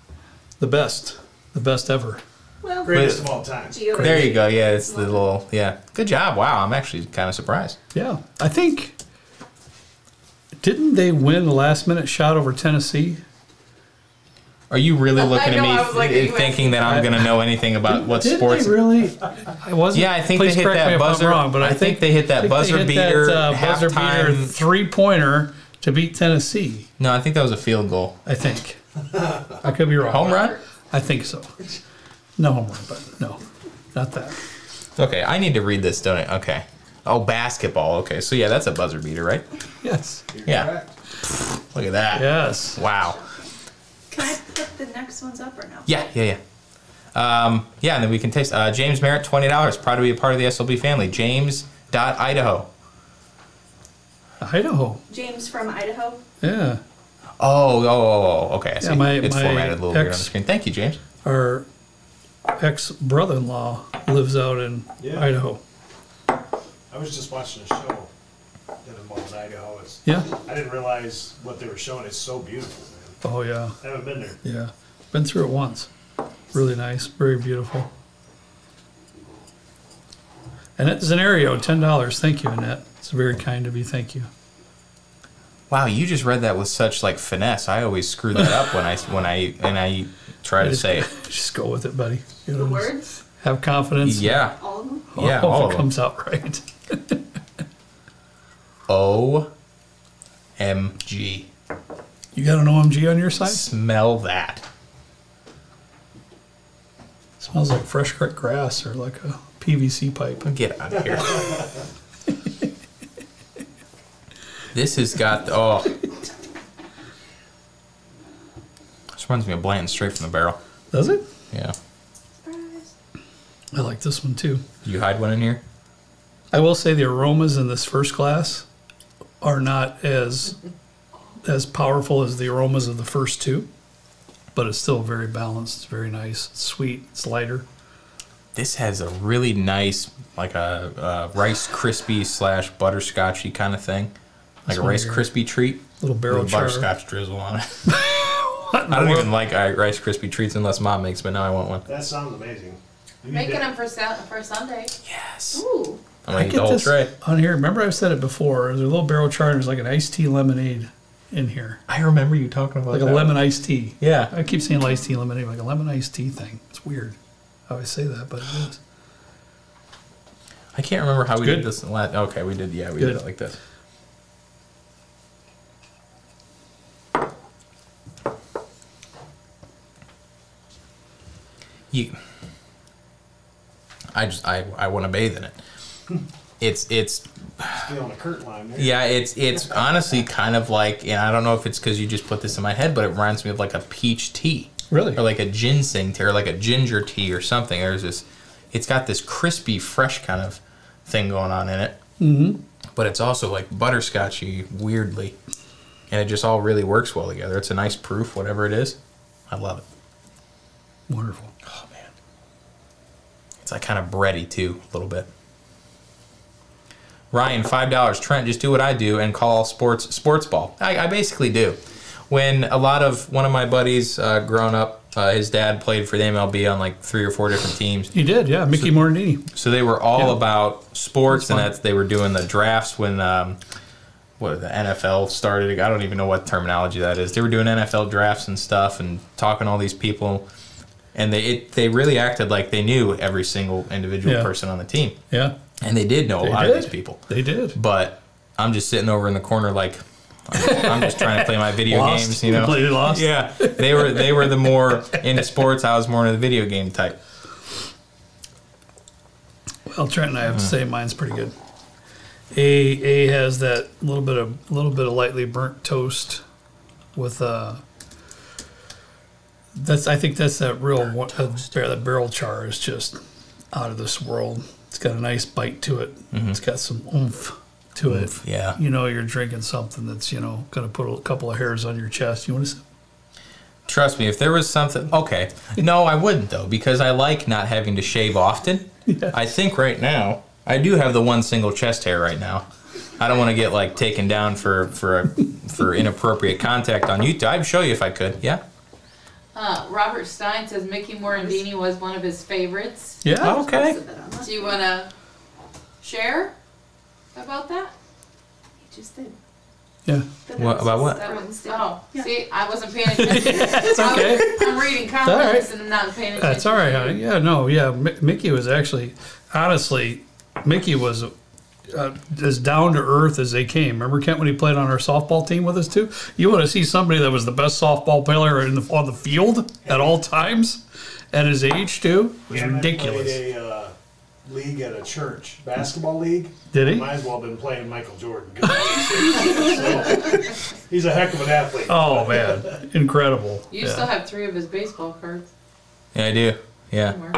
The best. The best ever. well, Greatest of all time. Geo- There you go. Yeah, it's the little yeah. Good job. Wow, I'm actually kind of surprised. Yeah. I think. Didn't they win the last minute shot over Tennessee? Are you really looking know, at I was like, me are th- you thinking that I'm going to know anything about what Didn't sports? they really? I wasn't. Yeah, I think they hit that me if I'm buzzer- wrong, but I, I think they hit that buzzer beater, that, uh, buzzer beater three pointer to beat Tennessee. No, I think that was a field goal. I think. I could be wrong. Home run? I think so. No home run, but no, not that. Okay, I need to read this, don't I? Okay. Oh, basketball. Okay, so yeah, that's a buzzer beater, right? Yes. Yeah. Look at that. Yes. Wow. Can I put the next ones up or no? Yeah, yeah, yeah. Um, yeah, and then we can taste. Uh, James Merritt, twenty dollars. Proud to be a part of the SLB family. James dot Idaho. Idaho. James from Idaho. Yeah. Oh, oh, oh, oh, oh. okay. I see. my- it's my formatted a little weird on the ex- screen. Thank you, James. Our ex brother in law lives out in Yeah. Idaho. I was just watching a show that involved Idaho. It's, Yeah. I didn't realize what they were showing. It's so beautiful, man. Oh, yeah. I haven't been there. Yeah. Been through it once. Really nice. Very beautiful. Annette Zenario, $10. Thank you, Annette. It's very kind of you. Thank you. Wow, you just read that with such like finesse. I always screw that up when I when I and I try to Just- say it. Just go with it, buddy. You know, The words, Have confidence. Yeah, all of them. yeah, Hope all it of them. comes out right. O M G. You got an OMG on your side? Smell that. Smells like fresh cut grass or like a PVC pipe. Get out of here. this has got the, oh. This reminds me of Blanton straight from the barrel. Does it? Yeah. Surprise. I like this one too. You hide one in here? I will say the aromas in this first glass are not as as powerful as the aromas of the first two, but it's still very balanced. It's very nice. It's sweet. It's lighter. This has a really nice, like a, a Rice Krispie slash butterscotchy kind of thing, like a Rice here. Krispie treat. Little barrel with char. butterscotch drizzle on it. I don't even like Rice Krispie treats unless mom makes, but now I want one. That sounds amazing. You Making them for for Sunday. Yes. Ooh. I'm gonna eat get the whole this tray. on here. Remember, I've said it before. There's a little barrel char. and There's like an iced tea lemonade in here, I remember you talking about like a lemon iced tea. Yeah. I keep saying iced tea lemonade, like a lemon iced tea thing. It's weird. I always say that, but it is. I can't remember how we good. did this. in the Last, okay, we did. Yeah, we Good. did it like this. You. I just I I want to bathe in it. It's it's Stealing a curtain line there. yeah it's it's honestly kind of like and I don't know if it's because you just put this in my head, but it reminds me of like a peach tea. Really? or like a ginseng tea or like a ginger tea or something. There's this, it's got this crispy, fresh kind of thing going on in it. Mm-hmm. But it's also like butterscotchy, weirdly, and it just all really works well together. It's a nice proof, whatever it is. I love it. Wonderful. Like kind of bready too, a little bit. Ryan, five dollars. Trent, just do what I do and call sports sports ball. I, I basically do. When a lot of one of my buddies uh, growing up, uh, his dad played for the MLB on like three or four different teams. You did, yeah. Mickey Morandini. So they were all Yeah. about sports, and that's they were doing the drafts when um, what the NFL started. I don't even know what terminology that is. They were doing NFL drafts and stuff, and talking to all these people, and they it, they really acted like they knew every single individual Yeah. person on the team, Yeah, and they did know a They lot did. of these people. they did. But I'm just sitting over in the corner like. I'm I'm just trying to play my video Lost. games, you know. Completely lost. Yeah, they were they were the more into sports. I was more into the video game type. Well, Trent and I have to say mine's pretty good. A A has that little bit of little bit of lightly burnt toast with uh that's I think that's that real one- uh, that barrel char is just out of this world. It's got a nice bite to it. It's got some oomph to Oomph, it. yeah. You know you're drinking something that's, you know, gonna put a couple of hairs on your chest. You want to Trust me, if there was something, okay. No, I wouldn't though, because I like not having to shave often. I think right now I do have the one single chest hair right now. I don't want to get like taken down for for for inappropriate contact on YouTube. I'd show you if I could. Yeah. Uh, Robert Stein says Mickey Morandini was one of his favorites. Yeah. Okay. Said that on that. Do you want to share about that? He just did. Yeah. But What- that about was- what? that That was- was, oh, Yeah. see, I wasn't paying attention. It's okay. I'm, I'm reading all comments right. and I'm not paying attention. That's all right, to honey. Yeah, no, yeah. Mi- Mickey was actually, honestly, Mickey was uh, as down to earth as they came. Remember Kent when he played on our softball team with us too? You want to see somebody that was the best softball player in the, on the field at all times, at his age too? It was Cam had ridiculous. Played a uh, league at a church, basketball league. Did he? Might as well have been playing Michael Jordan. so, he's a heck of an athlete. Oh man, incredible! You yeah. still have three of his baseball cards Yeah, I do. Yeah. somewhere.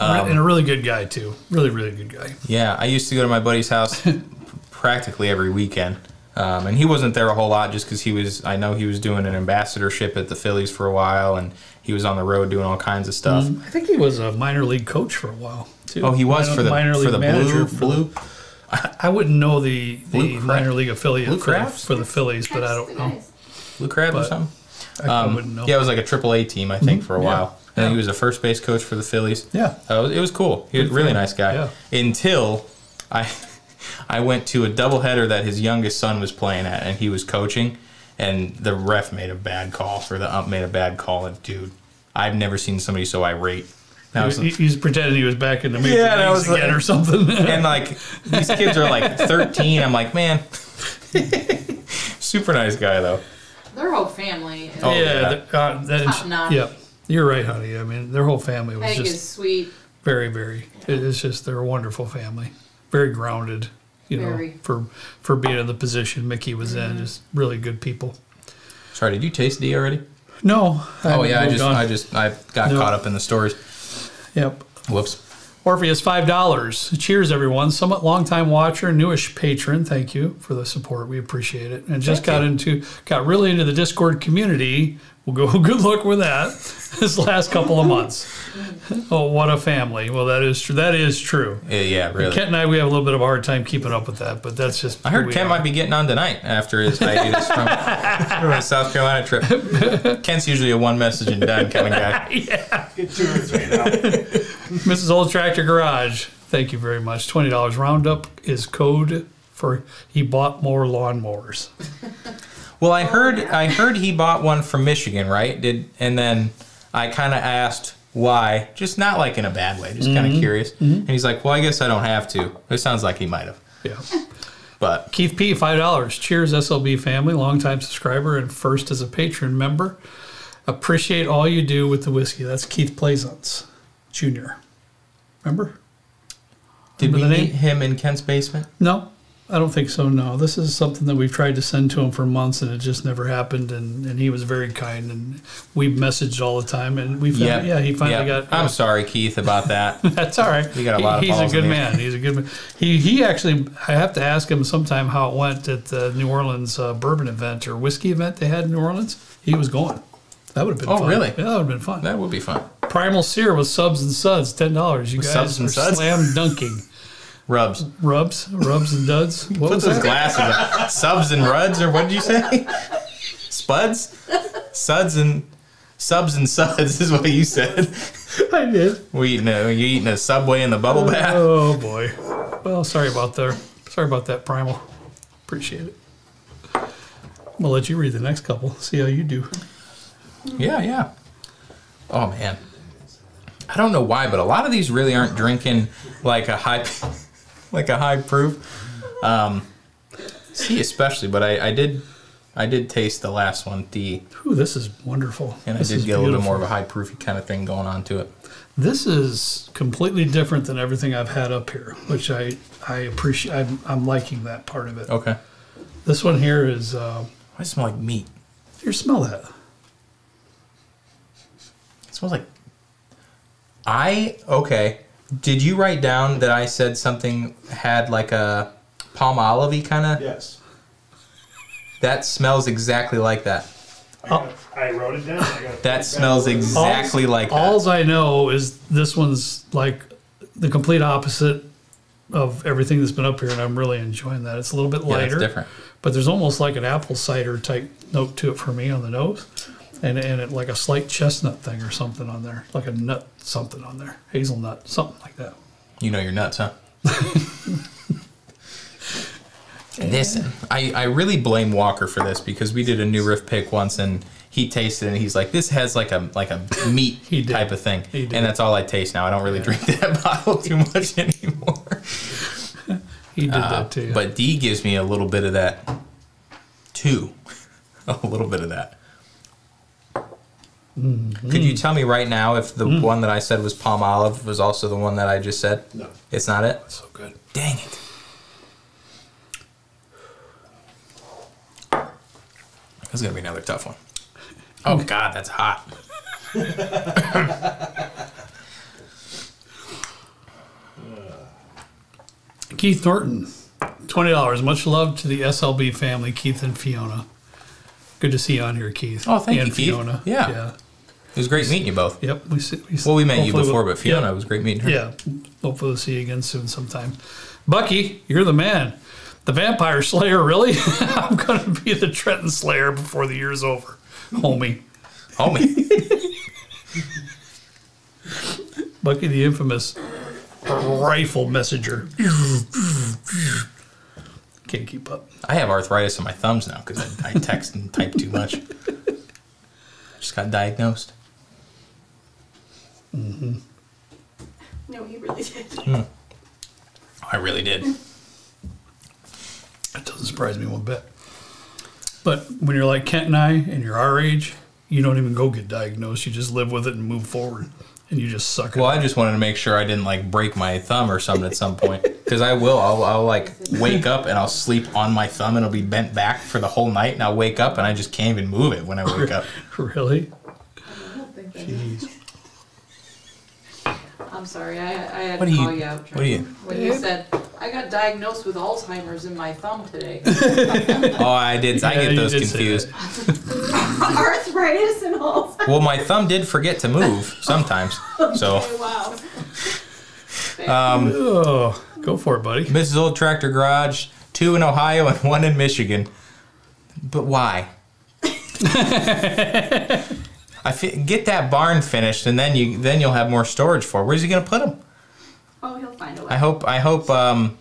And a really good guy too. Really, really good guy. Yeah. I used to go to my buddy's house practically every weekend. Um, and he wasn't there a whole lot just because he was. I know he was doing an ambassadorship at the Phillies for a while, and he was on the road doing all kinds of stuff. I think he was a minor league coach for a while too. Oh, he was Minor- for the minor for league the manager blue for- blue. I wouldn't know the the minor league affiliate Blue for the, for the Phillies, but I don't know. Blue Crabs or something. I, I Um, wouldn't know. Yeah, it was like a triple A team, I think, for a yeah. while. And Yeah. he was a first base coach for the Phillies. Yeah. Uh, it was cool. He was a really nice guy. Yeah. Until I, I went to a doubleheader that his youngest son was playing at, and he was coaching, and the ref made a bad call, or the ump made a bad call. And dude, I've never seen somebody so irate. That was, He, he's pretending he was back in the major Yeah, that leagues was again like- or something. and like these kids are like 13. I'm like, man, super nice guy though. Their whole family. Is, Oh, yeah, yeah. uh, that is, Top notch. yeah, you're right, honey. I mean, their whole family was Peg just is sweet. very, very. it- It's just they're a wonderful family, very grounded. You know, for for being in the position Mickey was Mm-hmm. in, just really good people. Sorry, did you taste D already? No, I Oh yeah, I just on. I just I got No. caught up in the stories. yep. Whoops. Orpheus, five dollars. Cheers, everyone. Somewhat longtime watcher, newish patron. Thank you for the support. We appreciate it. And just got into, got really into the Discord community. We'll go. Good luck with that. This last couple of months. Oh, what a family. Well, that is true. That is true. Yeah, yeah, really. Kent and I, we have a little bit of a hard time keeping up with that, but that's just. I heard Kent are. might be getting on tonight after his hiatus from, from his South Carolina trip. Kent's usually a one message and done kind of guy. Get two or three now. Mrs. Old Tractor Garage. Thank you very much. Twenty dollars. Roundup is code for he bought more lawnmowers. Well, I heard I heard he bought one from Michigan, right? Did and then I kind of asked why, just not like in a bad way, just kind of mm-hmm. curious. Mm-hmm. And he's like, "Well, I guess I don't have to." It sounds like he might have, Yeah. but Keith P, five dollars. Cheers, SLB family, longtime subscriber and first as a patron member. Appreciate all you do with the whiskey. That's Keith Plaisance, Jr. Remember? did we Remember the meet him in Kent's basement? No, I don't think so. No, this is something that we've tried to send to him for months, and it just never happened. And, and he was very kind, and we messaged all the time, and we found, yeah, he finally Yeah. got. I'm sorry, Keith, about that. That's all right. You got a lot of He- He's a good man. He's a good man. He he actually. I have to ask him sometime how it went at the New Orleans uh, bourbon event or whiskey event they had in New Orleans. He was going. That would have been. Oh, fun. really? Yeah, that would have been fun. that would be fun. Primal Sear with subs and suds, ten dollars. You With guys subs and suds? slam dunking. Rubs. Rubs, rubs and duds. What Put was those that? glasses on. Subs and ruds, or what did you say? Spuds? Suds and subs and suds is what you said. I did. We eating a, you eating a subway in the bubble oh, bath? Oh boy. Well, sorry about there. Sorry about that, Primal. Appreciate it. I'm gonna let you read the next couple. See how you do. Yeah, yeah. Oh man. I don't know why, but a lot of these really aren't drinking like a high like a high proof. Um C especially, but I, I did I did taste the last one, D, Ooh, this is wonderful. and this I did get a little bit more of a high proofy kind of thing going on to it. This is completely different than everything I've had up here, which I I appreciate. I'm, I'm liking that part of it. Okay. This one here is. Uh, I smell like meat. here, smell that. It smells like I okay. Did you write down that I said something had like a palm olivey kind of? Yes. That smells exactly like that. I, got, I wrote it down. I got That smells exactly like that. Alls I know is this one's like the complete opposite of everything that's been up here, and I'm really enjoying that. It's a little bit Yeah, lighter, it's different. but there's almost like an apple cider type note to it for me on the nose, and and it like a slight chestnut thing or something on there, like a nut something on there, hazelnut, something like that. You know you're nuts, huh? Listen, I, I really blame Walker for this because we did a New Riff pick once and he tasted it and he's like, this has like a like a meat type of thing. He did. And that's all I taste now. I don't really drink that bottle too much anymore. He did Uh, that too. But D gives me a little bit of that too. a little bit of that. Mm-hmm. Could you tell me right now if the Mm. one that I said was Palmolive was also the one that I just said? No. It's not it? so good. Dang it. This is gonna be another tough one. Oh god, that's hot. Keith Norton, twenty dollars. Much love to the SLB family, Keith and Fiona. Good to see you on here, Keith. Oh, thank and you, Keith. Fiona. Yeah. yeah. It was great meeting you both. Yep. We, see, we Well, we met you before, but Fiona, yeah. it was great meeting her. Yeah. Hopefully we'll see you again soon sometime. Bucky, you're the man. The Vampire Slayer, really? I'm gonna be the Trenton Slayer before the year's over, homie. Homie. Bucky the infamous rifle messenger. Can't keep up. I have arthritis in my thumbs now because I, I text and type too much. Just got diagnosed. Mm-hmm. No, he really did. Hmm. I really did. That doesn't surprise me one bit. But when you're like Kent and I, and you're our age, you don't even go get diagnosed. You just live with it and move forward, and you just suck it. Well, I just wanted to make sure I didn't like break my thumb or something at some point because I will. I'll, I'll like wake up and I'll sleep on my thumb and it'll be bent back for the whole night, and I'll wake up and I just can't even move it when I wake up. really? I don't think Jeez. I'm sorry, I, I had What to do you- call you out. what do you- When you said, I got diagnosed with Alzheimer's in my thumb today. Oh, I did. I get you those confused. Arthritis and all. Well, my thumb did forget to move sometimes. So, wow. um, Oh, go for it, buddy. Mrs. Old Tractor Garage, two in Ohio and one in Michigan. But why? I get that barn finished, and then you then you'll have more storage for. Where's he gonna put them? Oh, he'll find a way. I hope I hope um,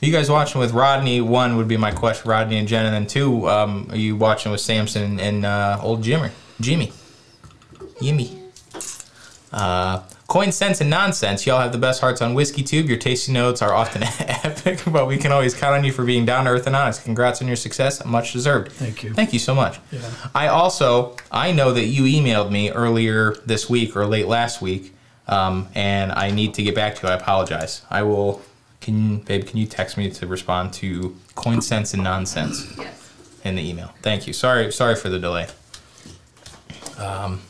you guys watching with Rodney. One would be my question, Rodney and Jen, and then two, um, are you watching with Samson and uh, old Jimmy? Jimmy, Jimmy. Uh, coin sense and nonsense. Y'all have the best hearts on whiskey tube. Your tasty notes are often epic, but we can always count on you for being down to earth and honest. Congrats on your success, much deserved. Thank you. Thank you so much. Yeah. I also I know that you emailed me earlier this week or late last week, um, and I need to get back to you. I apologize. I will. Can babe? Can you text me to respond to coin sense and nonsense Yes. in the email? Thank you. Sorry sorry for the delay. Um,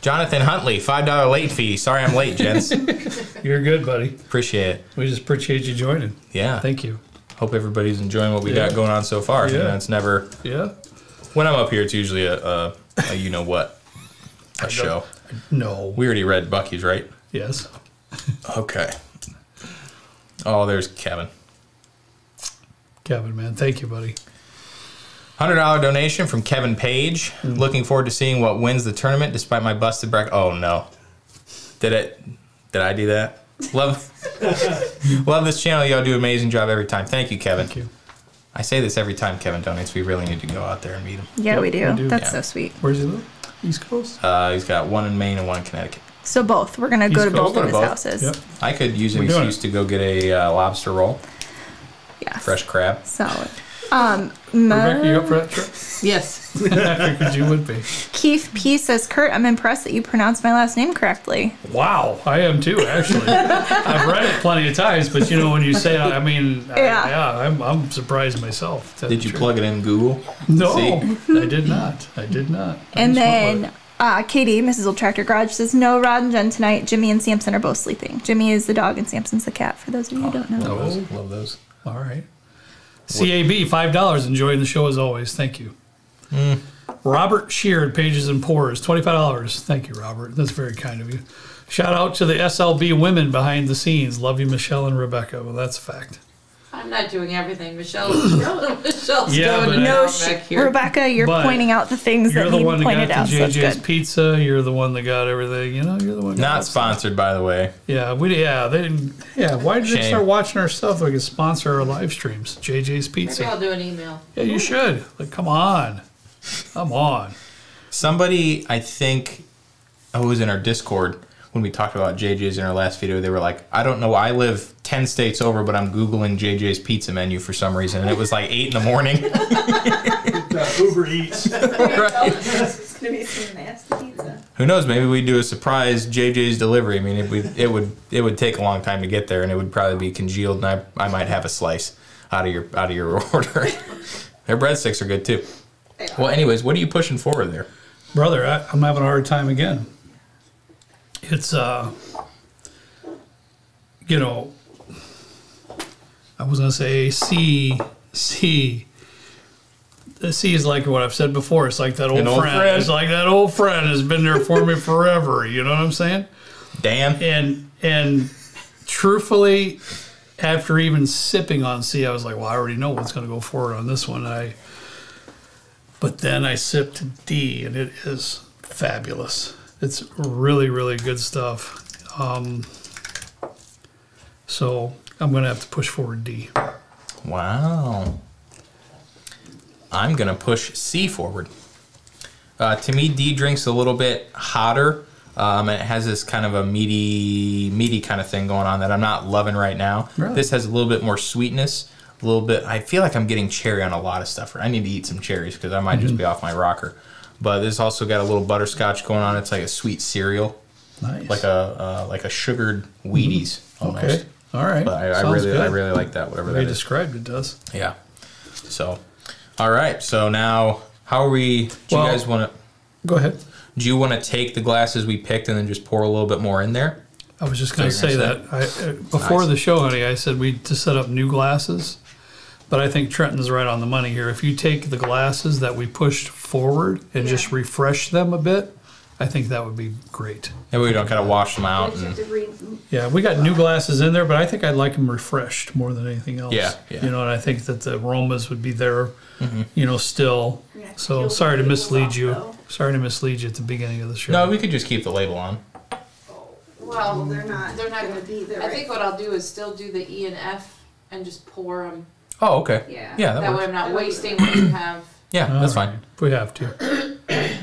Jonathan Huntley, five dollar late fee. Sorry I'm late, gents. You're good, buddy. Appreciate it. We just appreciate you joining. Yeah. Thank you. Hope everybody's enjoying what we Yeah. got going on so far. You know, Yeah. it's never Yeah. when I'm up here. It's usually a, a, a you know what a show. No. We already read Bucky's, right? Yes. Okay. Oh, there's Kevin. Kevin, man. Thank you, buddy. Hundred dollar donation from Kevin Page. Hmm. Looking forward to seeing what wins the tournament, despite my busted bracket. Oh no, did it? Did I do that? Love, love this channel. Y'all do an amazing job every time. Thank you, Kevin. Thank you. I say this every time Kevin donates. We really need to go out there and meet him. Yeah, Yep, we do. we do. That's Yeah. so sweet. Where's he live? East Coast? Uh, he's got one in Maine and one in Connecticut. So both. We're gonna go to Coast, both of his both. houses. Yep. I could use an We're excuse to go get a uh, lobster roll, Yes. fresh crab. Solid. Um, Rebecca, you up for that trip? Yes. I figured you would be. Keith P says, Kurt, I'm impressed that you pronounced my last name correctly. Wow, I am too, actually. I've read it plenty of times, but you know, when you say it, I mean, I- Yeah. yeah, I'm, I'm surprised myself. Did you truth. plug it in Google? No, I did not. I did not. I And just went with then uh, Katie, Mrs. Old Tractor Garage, says, No, Rod and Jen tonight. Jimmy and Samson are both sleeping. Jimmy is the dog and Samson's the cat, for those of you who don't know. Love those. Love those. All right. CAB, five dollars. Enjoying the show as always. Thank you. Mm. Robert Sheard, Pages and Pours, twenty-five dollars. Thank you, Robert. That's very kind of you. Shout out to the SLB women behind the scenes. Love you, Michelle and Rebecca. Well, that's a fact. I'm not doing everything. Michelle's, Michelle's Yeah, doing but- No, out sh- back here. Rebecca, you're But pointing out the things You're that the need one that pointed got out, the so that's JJ's good. Pizza. You're the one that got everything. You know, you're the one. Not got stuff. sponsored, by the way. Yeah, we yeah they didn't. Yeah, why did they start watching our stuff so we could sponsor our live streams? JJ's Maybe Pizza. I'll do an email. Yeah, you should. Like, come on, come on. Somebody, I think, who was in our Discord when we talked about JJ's in our last video, they were like, I don't know, I live 10 states over, but I'm Googling JJ's pizza menu for some reason. And it was like 8 in the morning. Uber Eats. It's gonna be some nasty pizza. Who knows? Maybe we do a surprise JJ's delivery. I mean, it would, it would it would take a long time to get there, and it would probably be congealed, and I, I might have a slice out of your out of your order. Their breadsticks are good too. Well, anyways, what are you pushing forward there? Brother, I, I'm having a hard time again. It's uh, you know, I was gonna say C C. The C is like what I've said before. It's like that old, old friend. friend. It's like that old friend has been there for me forever. You know what I'm saying? Dan. And and truthfully, after even sipping on C, I was like, well, I already know what's going to go forward on this one. I, but then I sipped D, and it is fabulous. It's really, really good stuff. Um, so I'm going to have to push forward D. Wow. I'm gonna push C forward. Uh, to me, D drinks a little bit hotter. Um, and it has this kind of a meaty, meaty kind of thing going on that I'm not loving right now. Really? This has a little bit more sweetness, a little bit. I feel like I'm getting cherry on a lot of stuff. I need to eat some cherries because I might just be off my rocker. But this also got a little butterscotch going on. It's like a sweet cereal, Nice. like a uh, like a sugared Wheaties almost. okay. All right. But I, I Sounds really, I really like that. Whatever The way that you is. described it does. Yeah. So, all right. So now, how are we? Do Well- you guys want to? Go ahead. Do you want to take the glasses we picked and then just pour a little bit more in there? I was just going to So say you're that I, uh, before Nice. the show, honey. I said we to set up new glasses, but I think Trenton's right on the money here. If you take the glasses that we pushed forward and just refresh them a bit, I think that would be great. Maybe we don't kind of wash them out. And. Yeah, we got new glasses in there, but I think I'd like them refreshed more than anything else. Yeah, yeah. You know, and I think that the aromas would be there, Mm-hmm. you know, still. You're gonna have to So sorry to mislead you. Sorry to mislead you at the beginning of the show. no, we could just keep the label on. Well, They're not. They're not gonna be there. I think what I'll do is still do the E and F and just pour them. Oh, okay. Yeah. Yeah, that, That way. I'm not wasting what you have. Yeah, All that's right, fine. If we have to.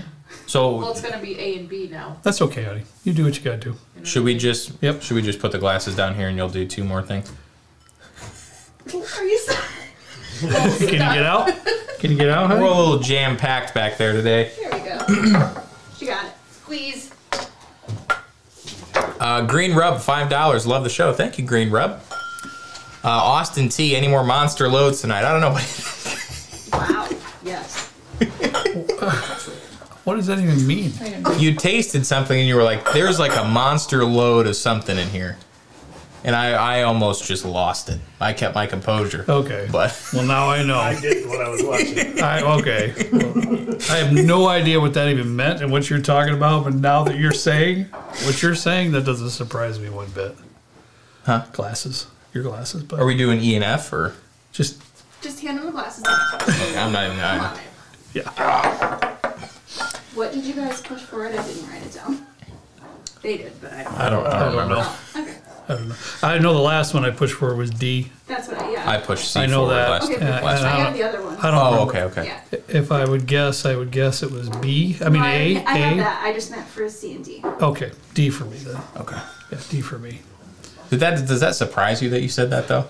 Well, So, it's gonna be A and B now. That's okay, honey. You do what you got to do. should we just? Yep. Should we just put the glasses down here and you'll do two more things? Are you? so- Can you get out? Can you get out, We're honey? a little jam packed back there today. Here we go. she got it. Squeeze. Uh, Green Rub, five dollars. Love the show. Thank you, Green Rub. Uh, Austin T. Any more monster loads tonight? I don't know what. Wow. Yes. What does that even mean? you tasted something and you were like, "There's like a monster load of something in here," and I, I almost just lost it. I kept my composure. Okay. But Well, now I know. I did what I was watching. I, okay. Well, I have no idea what that even meant and what you're talking about, but now that you're saying what you're saying, that doesn't surprise me one bit. Huh? Glasses. Your glasses, but are we doing E and F or? just Just hand him the glasses. Okay, I'm not even. I, yeah. What did you guys push for it? I didn't write it down. They did, but I don't. I don't. I don't remember. Okay. I don't know. I know the last one I pushed for was D. That's what I. Yeah. I pushed C I know forward that. last, okay. Uh, last I week. have the other one. I don't Oh, remember. okay, okay. Yeah. If I would guess, I would guess it was B. I mean No, A. I, I have A. that. I just meant for C and D. Okay, D for me then. Okay. Yeah, D for me. Did that? Does that surprise you that you said that though?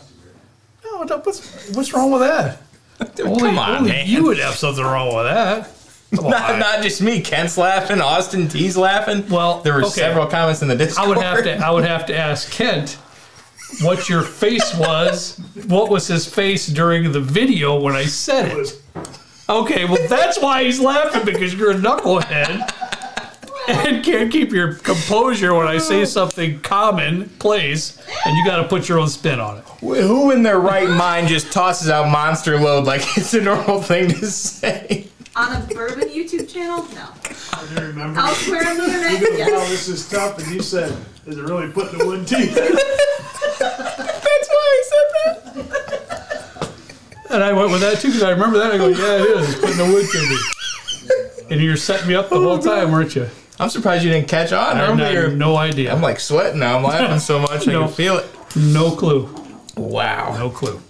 No, no, what's what's wrong with that? only come on, only man. you would have something wrong with that. Not, not just me. Kent's laughing. Austin T's laughing. Well, there were okay. several comments in the Discord. I would have to I would have to ask Kent what your face was. What was his face during the video when I said it? Okay, well that's why he's laughing because you're a knucklehead and can't keep your composure when I say something commonplace, and you got to put your own spin on it. Who in their right mind just tosses out monster load like it's a normal thing to say? On a bourbon YouTube channel? No. I didn't remember. Elsewhere on the internet? You go, wow, Yes. this is tough, and you said, "Is it really putting the wood teeth?" That's why I said that. And I went with that too because I remember that. I go, yeah, it is. It's putting the wood to me. And you're setting me up the whole oh, time, weren't you? I'm surprised you didn't catch on. I Normally had you're- no idea. I'm like sweating now. I'm laughing so much I can feel it. no clue. Wow. No clue.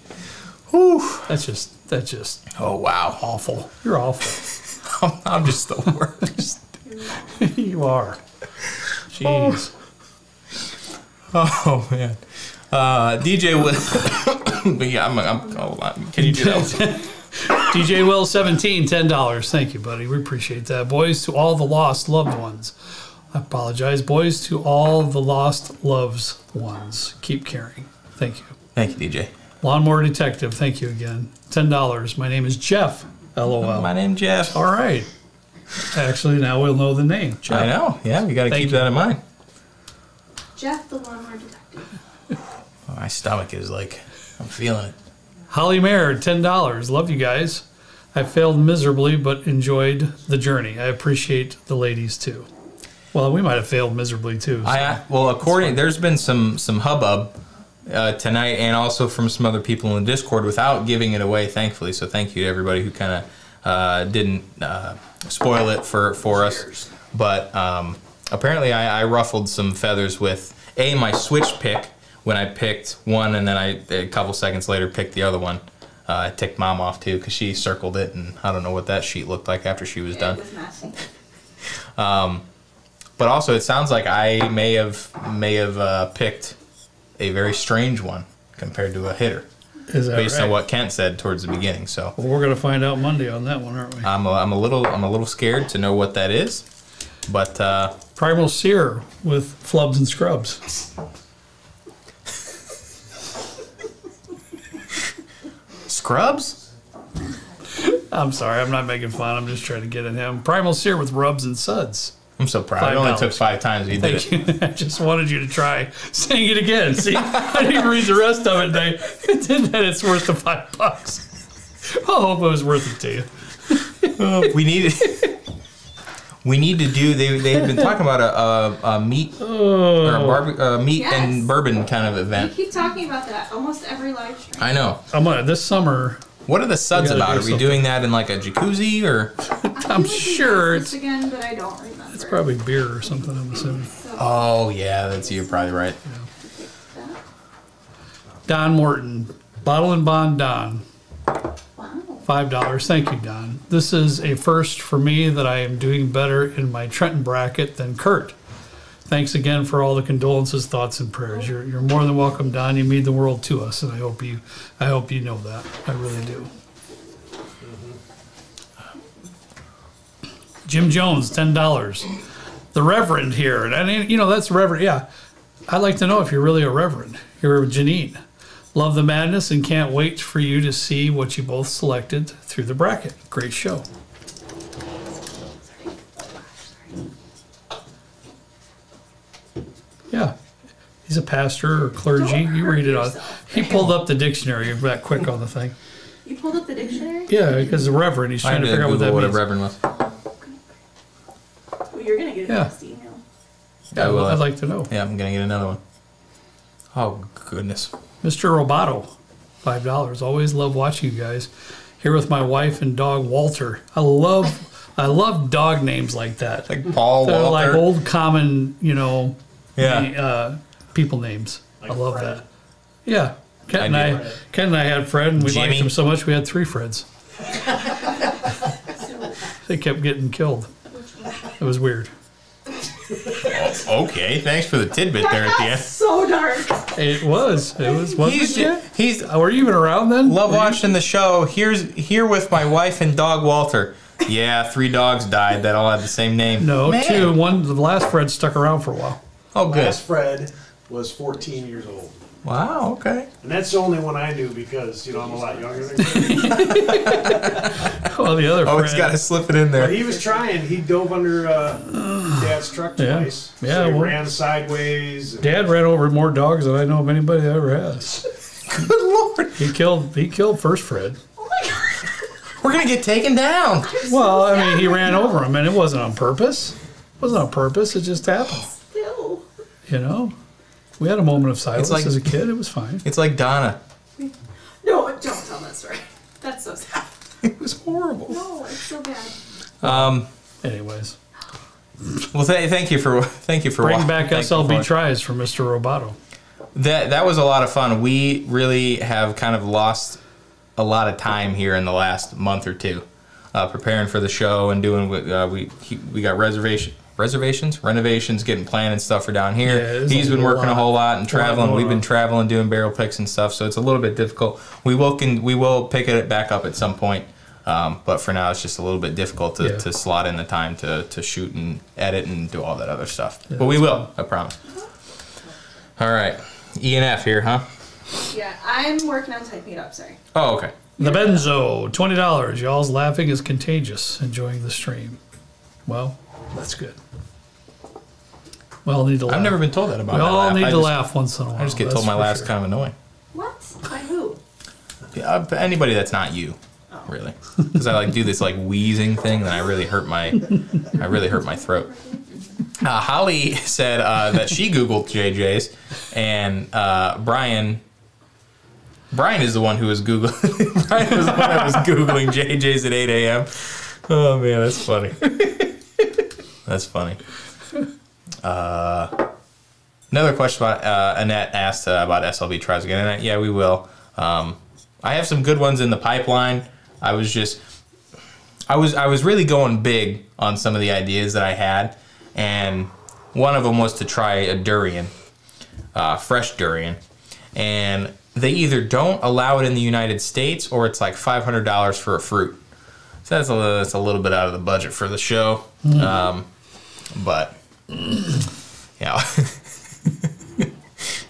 Whew. That's just that's just Oh wow. awful. You're awful. I'm, I'm just the worst. you are. Jeez. Oh man. Uh, DJ Will. but yeah, I'm. I'm hold on. Can you do that? DJ Will 17, $10. Thank you, buddy. We appreciate that. Boys to all the lost loved ones. I apologize. Boys to all the lost loves ones. Keep caring. Thank you. Thank you, DJ. Lawnmower Detective, thank you again. $10. My name is Jeff. LOL. My name Jeff. All right. Actually, now we'll know the name. Jeff. I know. Yeah, we got to keep you. that in mind. Jeff the Lawnmower Detective. My stomach is like I'm feeling it. Holly Mayer, ten dollars. Love you guys. I failed miserably, but enjoyed the journey. I appreciate the ladies too. Well, we might have failed miserably too. so- I well, according there's been some some hubbub uh, tonight, and also from some other people in the Discord without giving it away. Thankfully, so thank you to everybody who kind of uh, didn't uh, spoil it for for us. But um, apparently, I, I ruffled some feathers with a my switch pick when I picked one, and then I a couple seconds later picked the other one. Uh, I ticked mom off too because she circled it, and I don't know what that sheet looked like after she was It done. was messy. But also, it sounds like I may have may have uh, picked a very strange one compared to a hitter, Is that based right? on what Kent said towards the beginning. So Well, we're gonna find out Monday on that one, aren't we? I'm a, I'm a little I'm a little scared to know what that is. But uh, Primal Sear with flubs and scrubs. scrubs. I'm sorry, I'm not making fun. I'm just trying to get at him. Primal Sear with rubs and suds. I'm so proud. It only $5. took five times. He did it. Thank you. I just wanted you to try saying it again. See, I didn't read the rest of it, and I didn't. And it's worth the five bucks. I hope it was worth it to you. we need we need to do. They they had been talking about a, a, a meat or a barbe- uh, meat Yes. and bourbon kind of event. We event. keep talking about that almost every live stream. I know. I'm gonna this summer. What are the suds about? Are we something. doing that in like a jacuzzi or? I'm feel like sure asked this it's again, but I don't remember. It's probably beer or something. I'm assuming. Oh yeah, that's you're probably right. Don Morton, bottle and bond Don. Wow. Five dollars. Thank you, Don. This is a first for me that I am doing better in my Trenton bracket than Kurt. Thanks again for all the condolences, thoughts, and prayers. You're, you're more than welcome, Don. You mean the world to us, and I hope you I hope you know that. I really do. Jim Jones, ten dollars. The Reverend here, and I mean, you know that's Reverend. Yeah, I'd like to know if you're really a Reverend. You're Janine. Love the madness and can't wait for you to see what you both selected through the bracket. Great show. Yeah. He's a pastor or clergy. Don't You read it on. He pulled up the dictionary that quick on the thing. You pulled up the dictionary? Yeah, because the Reverend, he's trying to to figure out what Google that what a reverend was. Well, you're gonna get a Yeah. nasty email. Yeah, well, will. I'd like to know. Yeah, I'm gonna get another one. Oh goodness. Mr. Roboto, five dollars. Always love watching you guys. Here with my wife and dog Walter. I love, I love dog names like that. Like Paul They're Walter. like old common, you know, Yeah. uh, people names. I love Fred. that. Yeah, Ken I and. I, Fred. Ken and I had Fred, and we liked him so much we had three Freds. they kept getting killed. It was weird. Okay, thanks for the tidbit there at the end. So dark. It was. It was. Wasn't He's it? He's Uh, Were you even around then? love Were you- watching the show. Here's here with my wife and dog Walter. Yeah, three dogs died that all had the same name. No, Man. two. One. The last Fred stuck around for a while. Oh, good. Last Fred was 14 years old. Wow. Okay. And that's the only one I knew because, you know, I'm a lot younger than him. Well, the other Oh, Fred. he's got to slip it in But there. he was trying. He dove under uh, Dad's truck Yeah. twice. Yeah, So he well- ran sideways. Dad ran over more dogs than I know of anybody that ever has. Good lord. He killed. He killed first Fred. Oh my god. We're gonna get taken down. Well, I mean, he ran over him, and it wasn't on purpose. It wasn't on purpose. It just happened. Still. You know, we had a moment of silence like- as a kid. It was fine. It's like Donna. No, don't tell that story. That's so sad. It was horrible. No, it's so bad. Um. Anyways, Well, th- thank you for thank you for bring wa- back thank SLB for- tries for Mr. Roboto. That that was a lot of fun. We really have kind of lost a lot of time here in the last month or two, uh, preparing for the show and doing. what, Uh, we he, we got reservation reservations, renovations, getting planned and stuff for down here. there's He's a been working a whole lot and traveling. We've been traveling, doing barrel picks and stuff. So it's a little bit difficult. We will can we will pick it back up at some point. Um, but for now, it's just a little bit difficult to, Yeah. to slot in the time to, to shoot and edit and do all that other stuff. Yeah, but we that's will, I promise. All right, ENF here, huh? Yeah, I'm working on typing it up. Sorry. Oh, okay. The Benzo, twenty dollars. Y'all's laughing is contagious. Enjoying the stream. Well, that's good. We all need to laugh. I've never been told that about We my all need I to just, laugh once in a while. I just get told my for laugh's sure. kind of annoying. What? By who? Uh, but anybody that's not you, really, because I like do this like wheezing thing, and I really hurt my, I really hurt my throat. Uh, Holly said uh, that she googled JJ's, and uh, Brian. Brian is the one who was googling. Brian was the one that was googling JJ's at 8 a.m. Oh man, that's funny. that's funny. Uh, another question about uh, Annette asked uh, about SLB tries again, and I, yeah, we will. Um, I have some good ones in the pipeline. I was just, I was, I was really going big on some of the ideas that I had, and one of them was to try a durian, uh, fresh durian, and they either don't allow it in the United States or it's like five hundred dollars for a fruit. So that's a, that's a little bit out of the budget for the show, um, but mm, yeah.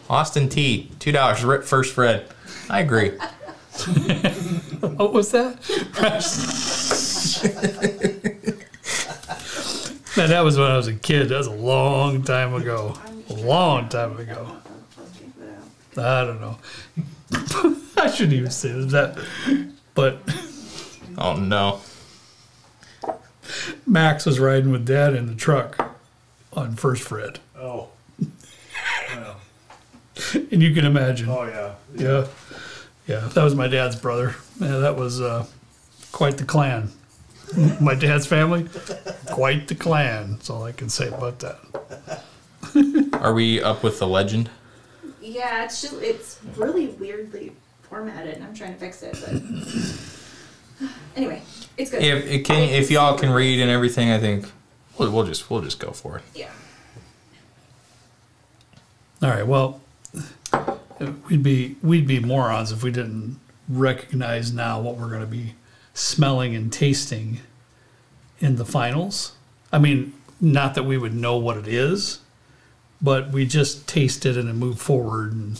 Austin T, two dollars Rip first Fred. I agree. What was that? Man, that was when I was a kid. That was a long time ago. A long time ago. I don't know. I shouldn't even say that. But Oh no. Max was riding with Dad in the truck on First Fred, Oh. Well, and you can imagine. oh yeah. Yeah, yeah. That was my dad's brother. Yeah, that was uh, quite the clan. My dad's family, quite the clan. That's all I can say about that. Are we up with the legend? Yeah, it's just it's really weirdly formatted, and I'm trying to fix it. But anyway, it's good. If it can, if y'all can read and everything, I think we'll, we'll just we'll just go for it. Yeah. All right. Well, we'd be we'd be morons if we didn't recognize now what we're going to be smelling and tasting in the finals. I mean, not that we would know what it is, but we just taste it and then move forward. And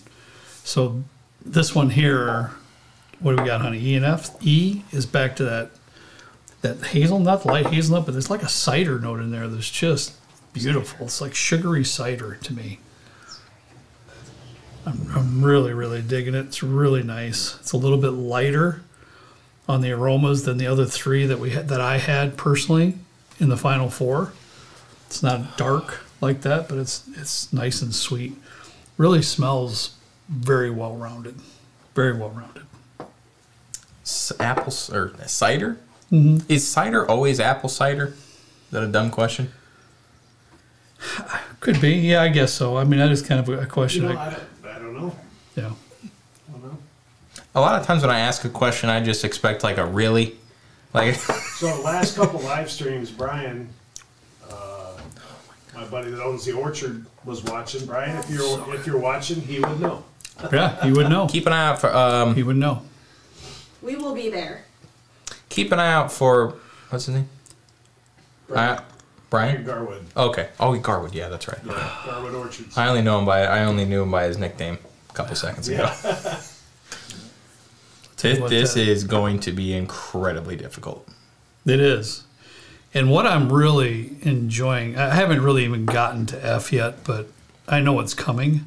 so this one here, what do we got, honey? E and F. E is back to that that hazelnut, light hazelnut, but there's like a cider note in there that's just beautiful. It's like sugary cider to me. I'm, I'm really, really digging it. It's really nice. It's a little bit lighter on the aromas than the other three that we had that I had personally in the final four. It's not dark like that, but it's it's nice and sweet. Really smells very well rounded. Very well rounded. S- apple or cider? Is cider always apple cider? Is that a dumb question? Could be, yeah, I guess so. I mean, that is kind of a question. You know, I, I, don't, I don't know. yeah. I don't know. A lot of times when I ask a question, I just expect like a really, like So the last couple live streams, Brian, uh, my buddy that owns the orchard, was watching. Brian, if you're if you're watching, he would know. Yeah, he would know. keep an eye out for um He would know. We will be there. Keep an eye out for what's his name? Brian, Uh, Brian. Garwood. Okay. Oh, Garwood. Yeah, that's right. Yeah, Garwood Orchards. I only know him by I only knew him by his nickname a couple seconds ago. Yeah. This, what, this that- is going to be incredibly difficult. It is. And what I'm really enjoying, I haven't really even gotten to F yet, but I know it's coming.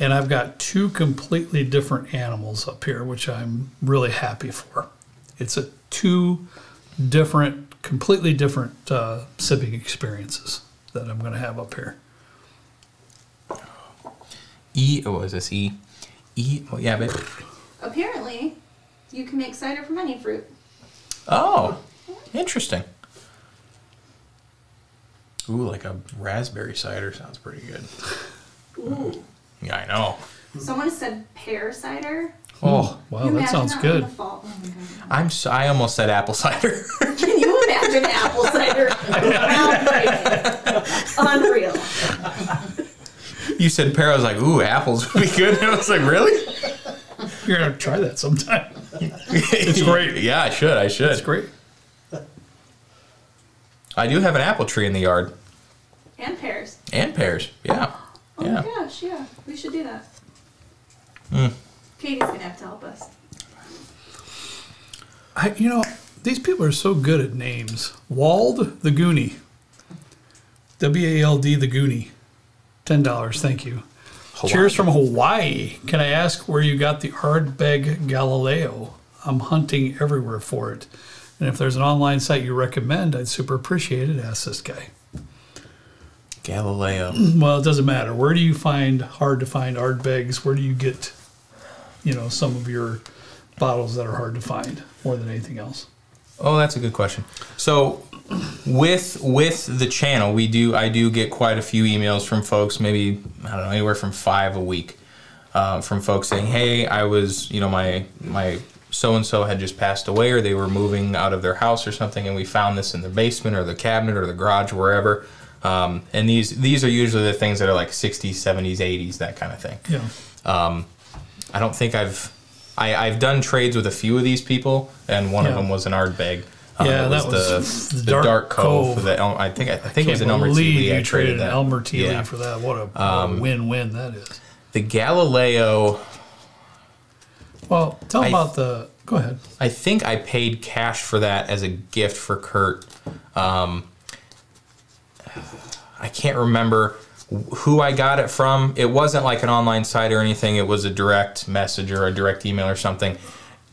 And I've got two completely different animals up here, which I'm really happy for. It's a two different, completely different uh, sipping experiences that I'm going to have up here. E. Oh, is this E? E. Oh, yeah, babe. Apparently, you can make cider from any fruit. Oh, interesting. Ooh, like a raspberry cider sounds pretty good. Ooh. Yeah, I know. Someone said pear cider. Oh, Wow, that sounds good. Oh. I'm. So, I almost said apple cider. Can you imagine apple cider? Unreal. you said pear. I was like, ooh, apples would be good. And I was like, really? You're going to try that sometime. it's great. Yeah, I should. I should. It's great. I do have an apple tree in the yard And pears. and pears. Yeah. Oh Yeah. my gosh, yeah. We should do that. Mm. Katie's gonna have to help us. I, you know, these people are so good at names. Wald the Goonie. W A L D the Goonie. Ten dollars, thank you. Cheers from Hawaii. Can I ask where you got the Ardbeg Galileo? I'm hunting everywhere for it. And if there's an online site you recommend, I'd super appreciate it. Ask this guy. Galileo. Well, it doesn't matter. Where do you find hard to find Ardbegs? Where do you get, you know, some of your bottles that are hard to find more than anything else? Oh, that's a good question. So, with with the channel, we do I do get quite a few emails from folks. Maybe I don't know anywhere from five a week uh, from folks saying, "Hey, I was you know my my so and so had just passed away, or they were moving out of their house or something, and we found this in the basement or the cabinet or the garage, wherever." Um, and these these are usually the things that are like 60s, 70s, 80s, that kind of thing. Yeah. I don't think I've I, I've done trades with a few of these people, and one of them was an Ardbeg. Um, Yeah, it that was the, the Dark Dark, Cove. Cove. That I think I, think it was an Elmer T. Lee. I you traded an that. Elmer T. Lee Yeah. Um, for that. What a, a win-win that is. The Galileo. Well, tell I- about the. Go ahead. I think I paid cash for that as a gift for Kurt. Um, I can't remember who I got it from. It wasn't like an online site or anything. It was a direct message or a direct email or something.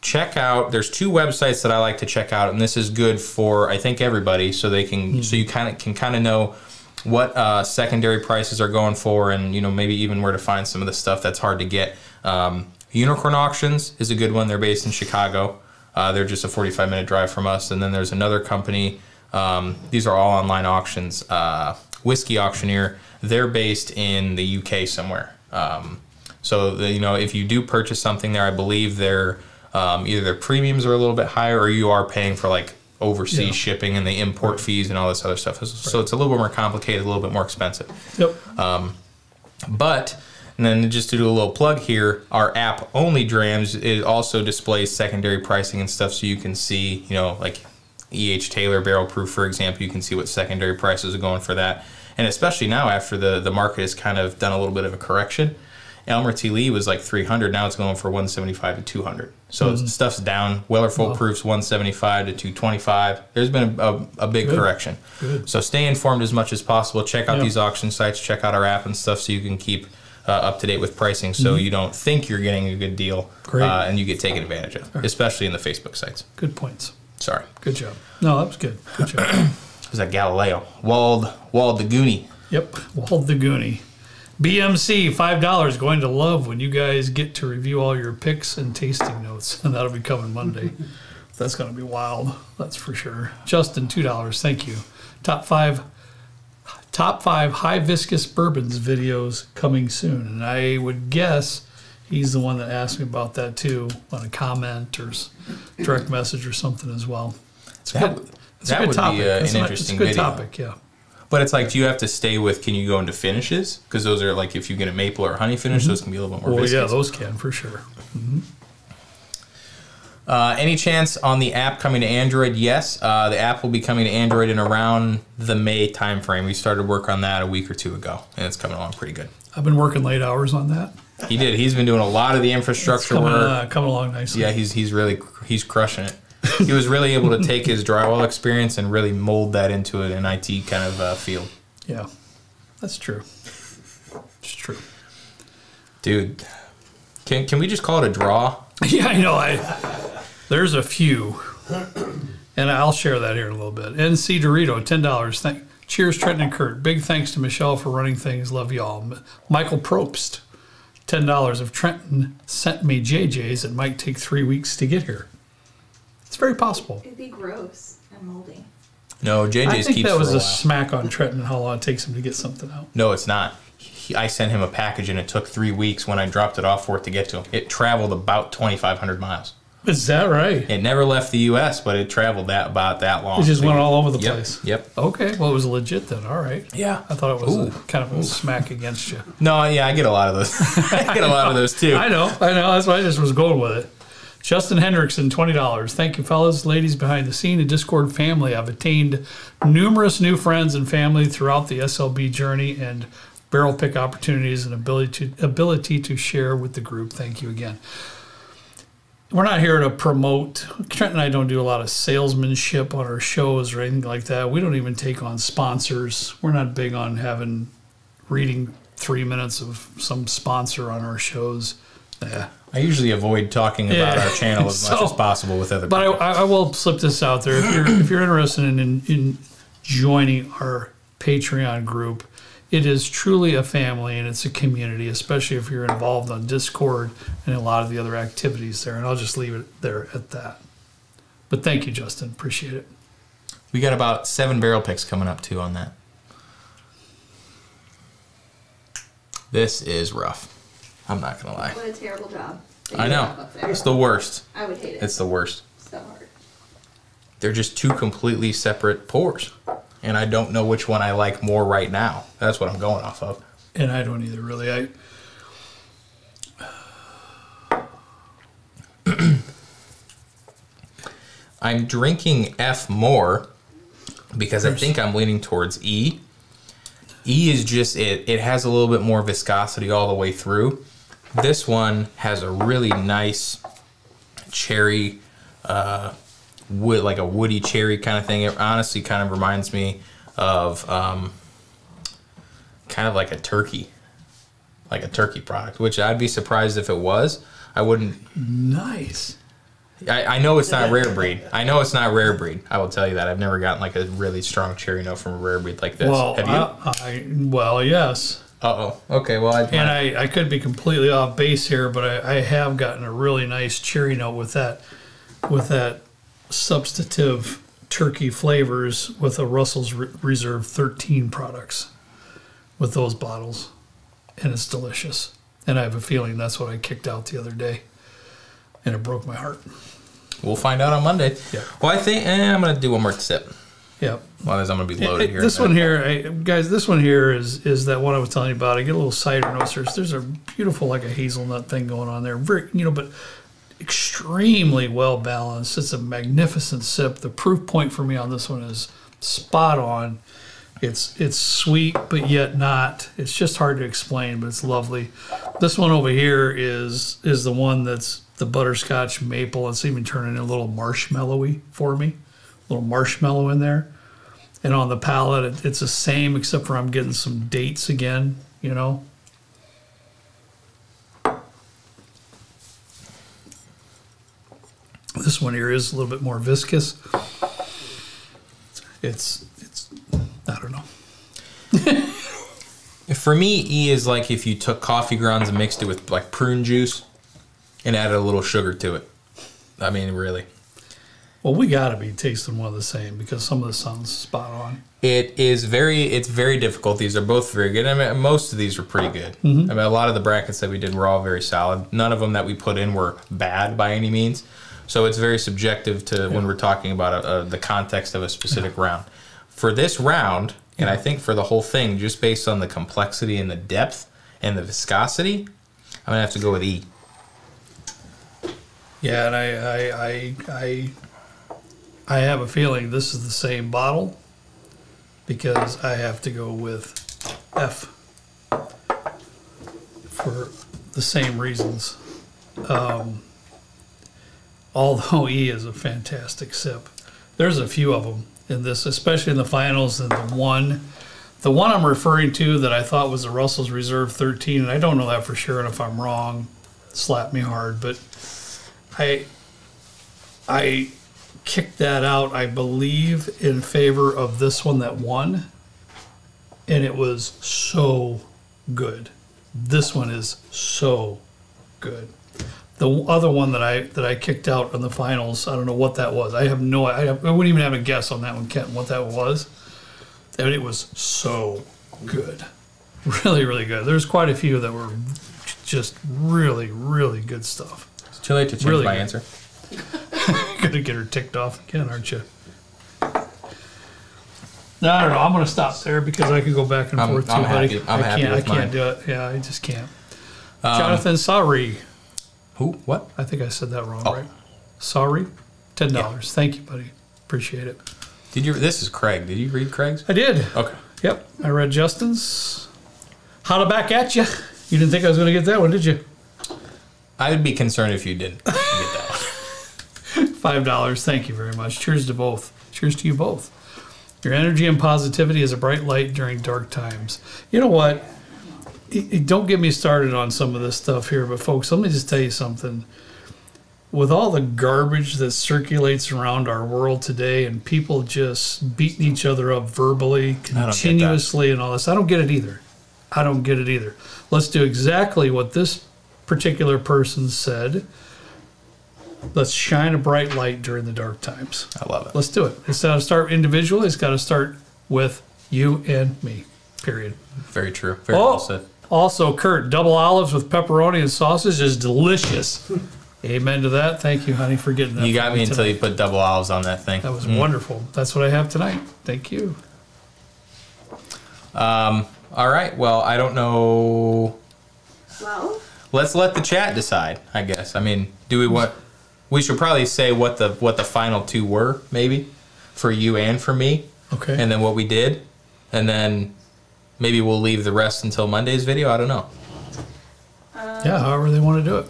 Check out. There's two websites that I like to check out, and this is good for I think everybody, so they can so you kind of can kind of know what uh, secondary prices are going for, and you know maybe even where to find some of the stuff that's hard to get. Um, Unicorn Auctions is a good one. They're based in Chicago. Uh, they're just a 45 minute drive from us. And then there's another company. Um, these are all online auctions. Uh, Whiskey Auctioneer. They're based in the UK somewhere. Um, so the, you know if you do purchase something there, I believe their um, either their premiums are a little bit higher, or you are paying for like overseas Yeah. shipping and the import fees and all this other stuff. So it's a little bit more complicated, a little bit more expensive. Yep. But, and then just to do a little plug here, our app only drams it also displays secondary pricing and stuff, so you can see, you know, like E.H. Taylor barrel proof, for example, you can see what secondary prices are going for that. And especially now, after the the market has kind of done a little bit of a correction, Elmer T. Lee was like 300. Now it's going for 175 to 200. So stuff's down. Weller Full Proof's 175 to 225. There's been a, a, big Good. correction. Good. So stay informed as much as possible. Check out Yeah. these auction sites. Check out our app and stuff so you can keep uh, up to date with pricing so you don't think you're getting a good deal. Great. Uh, and you get taken advantage of, especially in the Facebook sites. Good points. Sorry. Good job. No, that was good. Good job. It was that Galileo. Walled, Walled the Goonie. yep. Wald the Goonie. BMC, $5. Going to love when you guys get to review all your picks and tasting notes. And that'll be coming Monday. That's going to be wild. That's for sure. Justin, $2. Thank you. Top five. Top five high viscous bourbons videos coming soon. And I would guess he's the one that asked me about that too on a comment or direct message or something as well. It's a That, good, it's a that good would topic. be uh, It's an a- interesting It's a good video. topic, yeah. But it's like, do you have to stay with? Can you go into finishes? Because those are like, if you get a maple or honey finish, those can be a little bit more Well, viscous. Yeah, those can for sure. Uh, any chance on the app coming to Android? Yes, uh, the app will be coming to Android in around the May timeframe. We started work on that a week or two ago, and it's coming along pretty good. I've been working late hours on that. He did. He's been doing a lot of the infrastructure coming, work. uh, coming along nicely. Yeah, he's he's really he's crushing it. he was really able to take his drywall experience and really mold that into an IT kind of uh, field. yeah, that's true. It's true. Dude, can can we just call it a draw? Yeah, I know. I there's a few, and I'll share that here in a little bit. NC Dorito, ten dollars. Thank. Cheers, Trenton and Kurt. Big thanks to Michelle for running things. Love y'all. M- Michael Probst, ten dollars. If Trenton sent me JJ's, it might take three weeks to get here. It's very possible. It'd be gross and moldy. No, JJ's I JJ's think keeps that was for a a smack on Trenton how long it takes him to get something out. No, it's not. He, I sent him a package and it took three weeks when I dropped it off for it to get to him. It traveled about 2,500 miles. Is that right? It never left the U.S., but it traveled that about that long. It just went all over the Yep, place. Yep. Okay, well, it was legit then. All right. Yeah. I thought it was a, kind of a smack against you. No, yeah, I get a lot of those. I get a lot of those too. I know, I know. That's why I just was going with it. Justin Hendrickson, twenty dollars. Thank you, fellas, ladies behind the scene, and Discord family. I've attained numerous new friends and family throughout the SLB journey, and barrel pick opportunities and ability to ability to share with the group. Thank you again. We're not here to promote. Trent and I don't do a lot of salesmanship on our shows or anything like that. We don't even take on sponsors. We're not big on having reading three minutes of some sponsor on our shows. Yeah. I usually avoid talking about Yeah. our channel as much as possible with other But I, people. I I will slip this out there. If you're, if you're interested in, in, in joining our Patreon group, it is truly a family and it's a community, especially if you're involved on Discord and a lot of the other activities there. And I'll just leave it there at that. But thank you, Justin. Appreciate it. we got about seven barrel picks coming up too on that. This is rough. I'm not gonna lie. What a terrible job. I know. have up there. It's the worst. I would hate it. It's the worst. so hard. They're just two completely separate pours. And I don't know which one I like more right now. That's what I'm going off of. And I don't either, really. I I'm drinking F more because I think I'm leaning towards E. E is just it it has a little bit more viscosity all the way through. This one has a really nice cherry uh wood like a woody cherry kind of thing. It honestly kind of reminds me of um kind of like a turkey. Like a turkey product, which I'd be surprised if it was. I wouldn't nice. I, I know it's not rare breed. I know it's not rare breed. I will tell you that. I've never gotten like a really strong cherry note from a rare breed like this. Well, Have you? I, I well, yes. Uh oh. Okay. Well, I, And I, I could be completely off base here, but I, I have gotten a really nice cherry note with that with that substantive turkey flavors with a Russell's Reserve 13 products with those bottles. And it's delicious. And I have a feeling that's what I kicked out the other day. And it broke my heart. we'll find out on Monday. Yeah. Well, I think eh, I'm gonna do one more sip. Yep. Otherwise, I'm gonna be loaded Hey, here. This one here, I, guys, this one here is is that one I was telling you about. I get a little cider notes. There's there's a beautiful like a hazelnut thing going on there. Very you know, but extremely well balanced. It's a magnificent sip. The proof point for me on this one is spot on. It's it's sweet but yet not. It's just hard to explain, but it's lovely. This one over here is is the one that's the butterscotch maple. It's even turning a little marshmallowy for me. A little marshmallow in there. And on the palate, it, it's the same except for I'm getting some dates again, you know. This one here is a little bit more viscous. It's it's I don't know. For me, E is like if you took coffee grounds and mixed it with like prune juice and added a little sugar to it. I mean, really. Well, we got to be tasting one of the same because some of this sounds spot on. It is very, it's very difficult. These are both very good. I mean, most of these were pretty good. Mm-hmm. I mean, a lot of the brackets that we did were all very solid. None of them that we put in were bad by any means. So it's very subjective to when we're talking about a, a, the context of a specific round. For this round, and I think for the whole thing, just based on the complexity and the depth and the viscosity, I'm gonna have to go with E. Yeah, and I I I I, I have a feeling this is the same bottle because I have to go with F for the same reasons. Um, although E is a fantastic sip, there's a few of them in this, especially in the finals. And the one, the one I'm referring to that I thought was the Russell's Reserve 13, and I don't know that for sure. And if I'm wrong, slap me hard. But I, I kicked that out. I believe in favor of this one that won, and it was so good. This one is so good. The other one that I that I kicked out in the finals, I don't know what that was. I have no, I, have, I wouldn't even have a guess on that one, Kent, what that was. And it was so good, really, really good. There's quite a few that were just really, really good stuff. It's too late to change Really my good. answer. Gonna get her ticked off again, aren't you? No, I don't know. I'm gonna stop there because I could go back and I'm- forth too, I'm buddy. happy- I'm I happy can't. I can't mine. do it. Yeah, I just can't. Um, Jonathan, sorry. Who? What? I think I said that wrong, Oh. right? Sorry. Ten dollars. Thank you, buddy. Appreciate it. Did you? This is Craig. Did you read Craig's? I did. Okay. Yep. I read Justin's. Holla back at you. You didn't think I was gonna get that one, did you? I would be concerned if you didn't get that one. Five dollars. Thank you very much. Cheers to both. Cheers to you both. Your energy and positivity is a bright light during dark times. You know what? Don't get me started on some of this stuff here, but folks, let me just tell you something. With all the garbage that circulates around our world today and people just beating each other up verbally, continuously, and all this, I don't get it either. I don't get it either. Let's do exactly what this particular person said. Let's shine a bright light during the dark times. I love it. Let's do it. It's got to start individually. It's got to start with you and me. Period. Very true. Very oh, well Oh, said. Also, Kurt, double olives with pepperoni and sausage is delicious. Amen to that. Thank you, honey, for getting that. You got me until tonight. you put double olives on that thing. That was wonderful. That's what I have tonight. Thank you. Um, all right. Well, I don't know. Well, Let's let the chat decide. I guess. I mean, do we want? We should probably say what the what the final two were, maybe, for you and for me, Okay. and then what we did, and then maybe we'll leave the rest until Monday's video. I don't know. yeah, however they want to do it.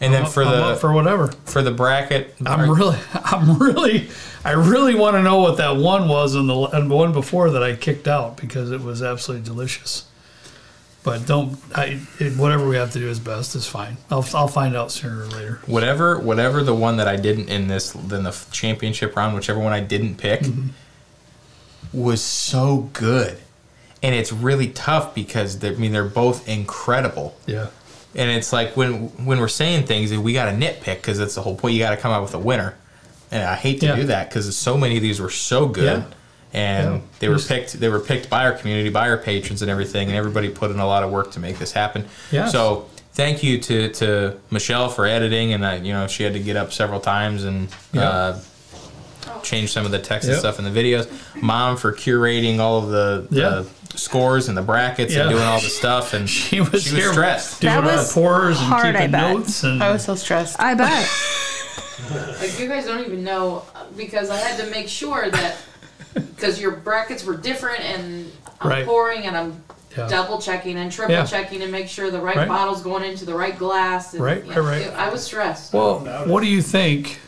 And then I'm up- for I'm the up for whatever. for the bracket, I'm really, I'm really, I really want to know what that one was and the and the one before that I kicked out because it was absolutely delicious. But don't, I, it, whatever we have to do is best is fine. I'll, I'll find out sooner or later. whatever whatever the one that I didn't in this then the championship round, whichever one I didn't pick, Mm-hmm. was so good, and it's really tough because they, I mean they're both incredible, Yeah. and it's like when when we're saying things we got to nitpick because that's the whole point. You got to come out with a winner, and I hate to Yeah. do that because so many of these were so good. Yeah. And Yeah. they were picked. They were picked by our community, by our patrons, and everything. And everybody put in a lot of work to make this happen. Yes. So thank you to, to Michelle for editing, and uh, you know she had to get up several times and Yeah. uh, change some of the text and stuff in the videos. Mom for curating all of the, Yeah. the scores and the brackets Yeah. and doing all the stuff, and She was, she was stressed. doing That was pours and hard, I keeping bet. notes and I was so stressed. I bet. Like you guys don't even know uh, because I had to make sure that because your brackets were different and I'm Right. pouring and I'm Yeah. double checking and triple Yeah. checking to make sure the right, Right. bottle's going into the right glass. And, Right, yeah, right, right. I was stressed. Well, what do you think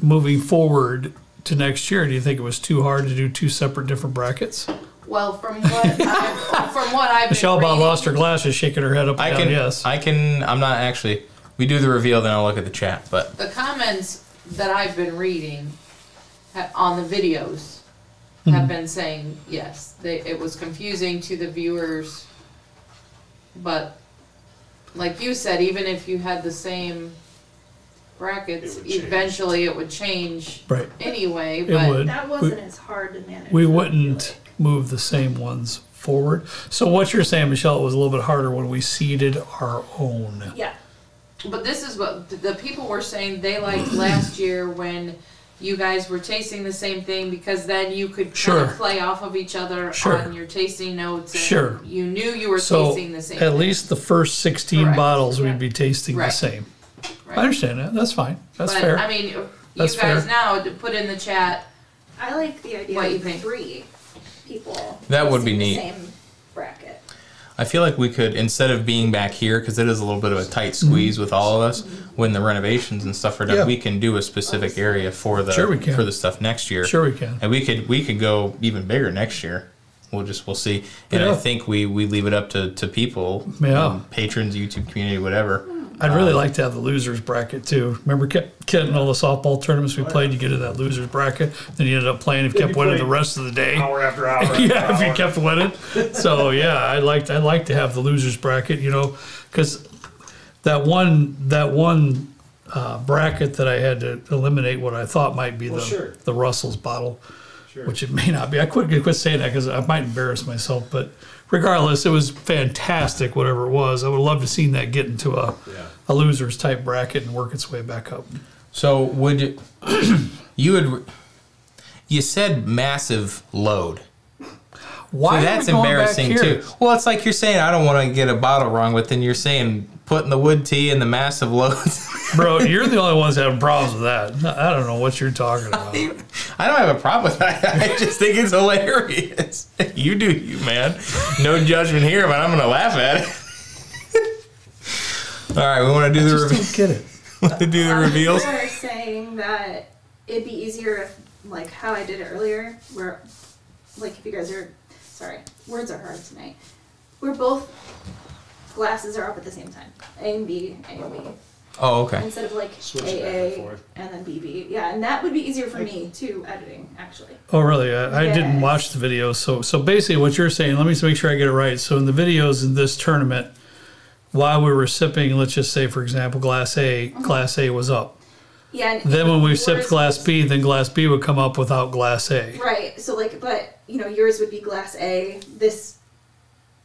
moving forward to next year? Do you think it was too hard to do two separate different brackets? Well, from what I from what I've Michelle been about reading, lost her glasses, shaking her head up and I down. can. yes. I can. I'm not actually. We do the reveal, then I'll look at the chat. But the comments that I've been reading on the videos Mm-hmm. have been saying yes, they, it was confusing to the viewers. But like you said, even if you had the same brackets, It would change. eventually it would change right. anyway. It But would. that wasn't as hard to manage. We wouldn't like. move the same ones forward. So what you're saying, Michelle, it was a little bit harder when we seeded our own. Yeah. But this is what the- the people were saying they liked last year when you guys were tasting the same thing because then you could kind Sure. of play off of each other Sure. on your tasting notes. And Sure. You knew you were So tasting the same. at thing. least the first 16 Correct. bottles Yeah. we'd be tasting the Right. same. Right. I understand that. That's fine. That's but fair. I mean, you That's guys fair. now put in the chat. I like the idea What you think? three people. That would be the neat. Same bracket. I feel like we could instead of being back here because it is a little bit of a tight squeeze with all of us when the renovations and stuff are done. Yeah. We can do a specific area for the Sure we can. for the stuff next year. sure we can. And we could we could go even bigger next year. We'll just we'll see. And I think we we leave it up to to people, Yeah. um, patrons, YouTube community, whatever. I'd really like to have the losers bracket too. Remember, Kent, Kent and all the softball tournaments we played, you get to that losers bracket, then you ended up playing if you Then kept you winning the rest of the day. Hour after hour. after yeah, if you kept winning. So yeah, I like I'd like to have the losers bracket, you know, because that one that one uh, bracket that I had to eliminate what I thought might be Well, the sure. the Russell's bottle, Sure. which it may not be. I quit quit saying that because I might embarrass myself, but regardless, it was fantastic. Whatever it was, I would love to seen that get into a Yeah. a losers type bracket and work its way back up. So would you, you would you said massive load. Why So that's embarrassing too. Well, it's like you're saying I don't want to get a bottle wrong, but then you're saying putting the wood tea in the massive loads. bro. You're the only ones having problems with that. I don't know what you're talking about. I don't have a problem with that. I just think it's hilarious. You do you, man. No judgment here, but I'm gonna laugh at it. All right, we want to do the reveal. don't get it. Want to do the reveals? People are saying that it'd be easier if, like how I did it earlier, where, like if you guys are, sorry, words are hard tonight. where both glasses are up at the same time. A and B, A and B. Oh, okay. Instead of like Switch back and AA forth. and then BB. Yeah, and that would be easier for me too, editing, actually. Oh, really? I, I didn't watch the video. So, so basically, what you're saying, let me just make sure I get it right. So, in the videos in this tournament, while we were sipping, let's just say, for example, glass A, mm-hmm. glass A was up. Yeah, and Then when we sipped glass B, then glass B would come up without glass A. Right. So like, but you know, yours would be glass A, this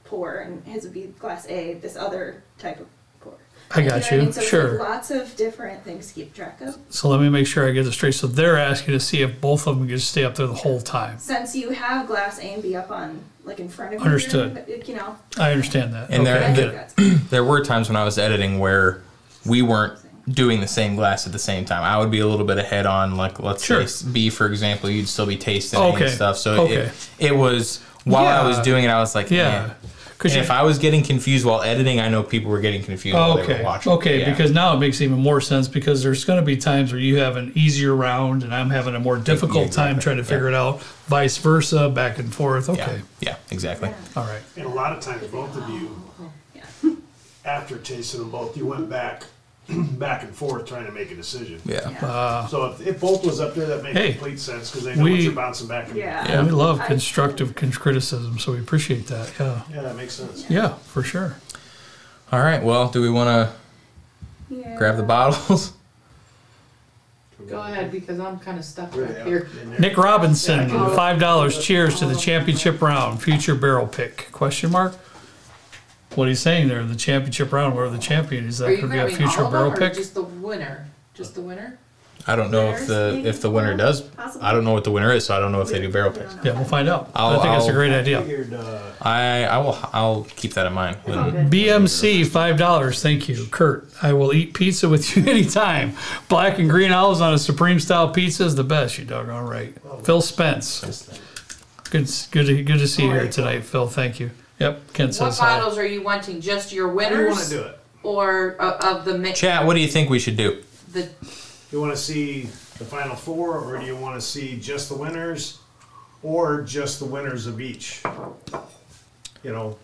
pour, and his would be glass A, this other type of pour. I got know you. I mean? So Sure. like, lots of different things to keep track of. So let me make sure I get this straight. So they're asking to see if both of them can stay up there the whole time. Since you have glass A and B up on like in front of Understood. you, you know. I understand that. And there- okay. There- think that's- There were times when I was editing where we weren't doing the same glass at the same time. I would be a little bit ahead on, like, let's Sure. say B, for example, you'd still be tasting Okay. and stuff. So Okay. it, it was, while I was doing it, I was like, Yeah. Because if I was getting confused while editing, I know people were getting confused while they Okay. were watching. Okay. Yeah. Because now it makes even more sense because there's going to be times where you have an easier round and I'm having a more difficult time exactly. trying to figure it out. Vice versa, back and forth. Okay. yeah, exactly. All right. And a lot of times, both of you, Yeah. after tasting them both, you went back, back and forth trying to make a decision. Yeah. Uh, So if, if both was up there, that makes Hey, complete sense because they know we- what you're bouncing back and Yeah. yeah. We love constructive con- criticism, so we appreciate that. Yeah. Yeah, that makes sense. Yeah, for sure. All right. Well, do we want to Yeah. grab the bottles? Go ahead, because I'm kinda stuck right back here. Nick Robinson, five dollars. Cheers to the championship round. Future barrel pick? Question mark. What he's saying there, the championship round, where the champion is that Are you going to be a future all barrel them pick? just the winner? Just the winner? I don't know if the if the winner does. Possibly. I don't know what the winner is, so I don't know if they do barrel picks. Yeah, we'll find out. i I'll- think that's a I'll- great idea. uh, I I will I'll keep that in mind. all. BMC, five dollars. Thank you, Kurt. I will eat pizza with you anytime. Black and green olives on a supreme style pizza is the best. You doggone right. Phil Spence. Good, good, good to see you here tonight, Phil. Thank you. Yep, Kent What says hi. bottles are you wanting? Just your how do you want winners? to do it? Or uh, of the mix? Chat. What do you think we should do? The, You want to see the final four, or do you want to see just the winners, or just the winners of each? You know,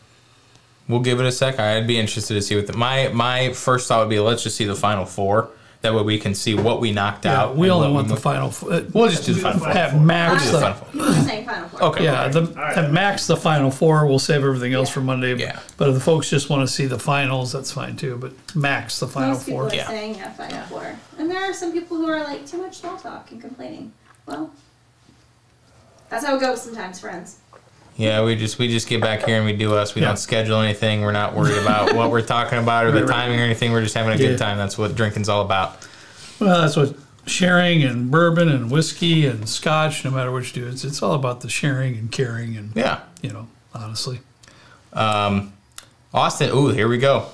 We'll give it a sec. I'd be interested to see what the, my my first thought would be. Let's just see the final four. That way we can see what we knocked Yeah, out. we and only what want the moved. final. f- uh, We'll just do the final four. final At four. max, Do the the, final four. You're just saying final four. Okay. yeah, the, right. at max the final four. We'll save everything else Yeah. for Monday. Yeah. But if the folks just want to see the finals, that's fine too. But max the final Most people four. are Yeah. saying yeah, final four. And there are some people who are like too much small talk and complaining. Well, that's how it goes sometimes, friends. Yeah, we just we just get back here and we do us. We Yeah. don't schedule anything. We're not worried about what we're talking about or the Right, right. timing or anything. We're just having a Yeah. good time. That's what drinking's all about. Well, that's what sharing and bourbon and whiskey and scotch, no matter what you do, it's, it's all about the sharing and caring and, Yeah. you know, honestly. Um, Austin. Ooh, here we go.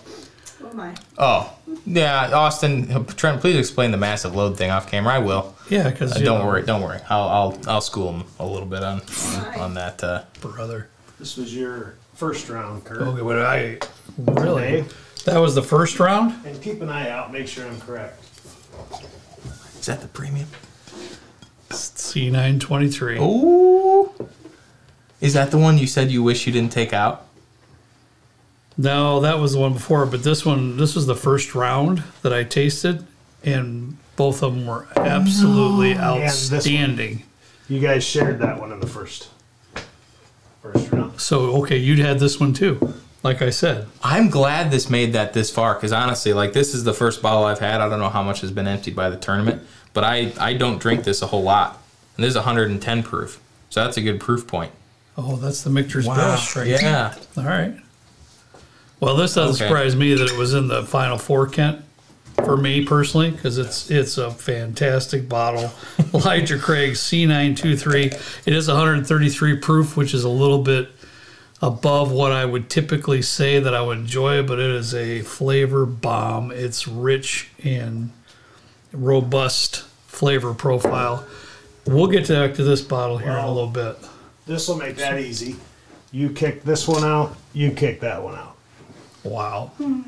Oh my. Oh, yeah, Austin. Trent, please explain the massive load thing off camera. I will. Yeah, because Uh, don't worry, don't worry. I'll I'll I'll school him a little bit on on, on that. Uh, brother. this was your first round, Kurt. Okay, what I really? That was the first round. And keep an eye out, make sure I'm correct. is that the premium? C nine twenty three. Ooh, is that the one you said you wish you didn't take out? No, that was the one before, but this one, this was the first round that I tasted, and both of them were absolutely this one. outstanding. You guys shared that one in the first first round. So, okay, you'd had this one too, like I said. I'm glad this made that this far because honestly, like this is the first bottle I've had. I don't know how much has been emptied by the tournament, but I I don't drink this a whole lot, and this is 110 proof, so that's a good proof point. Oh, that's the Michter's Best strength. Yeah. All right. Well, this doesn't Okay. surprise me that it was in the final four, Kent. For me personally, because it's it's a fantastic bottle. Elijah Craig C923. It is 133 proof, which is a little bit above what I would typically say that I would enjoy, but it is a flavor bomb. It's rich and robust flavor profile. We'll get back to this bottle here in a little bit. This will make that easy. You kick this one out, you kick that one out. Wow. Hmm.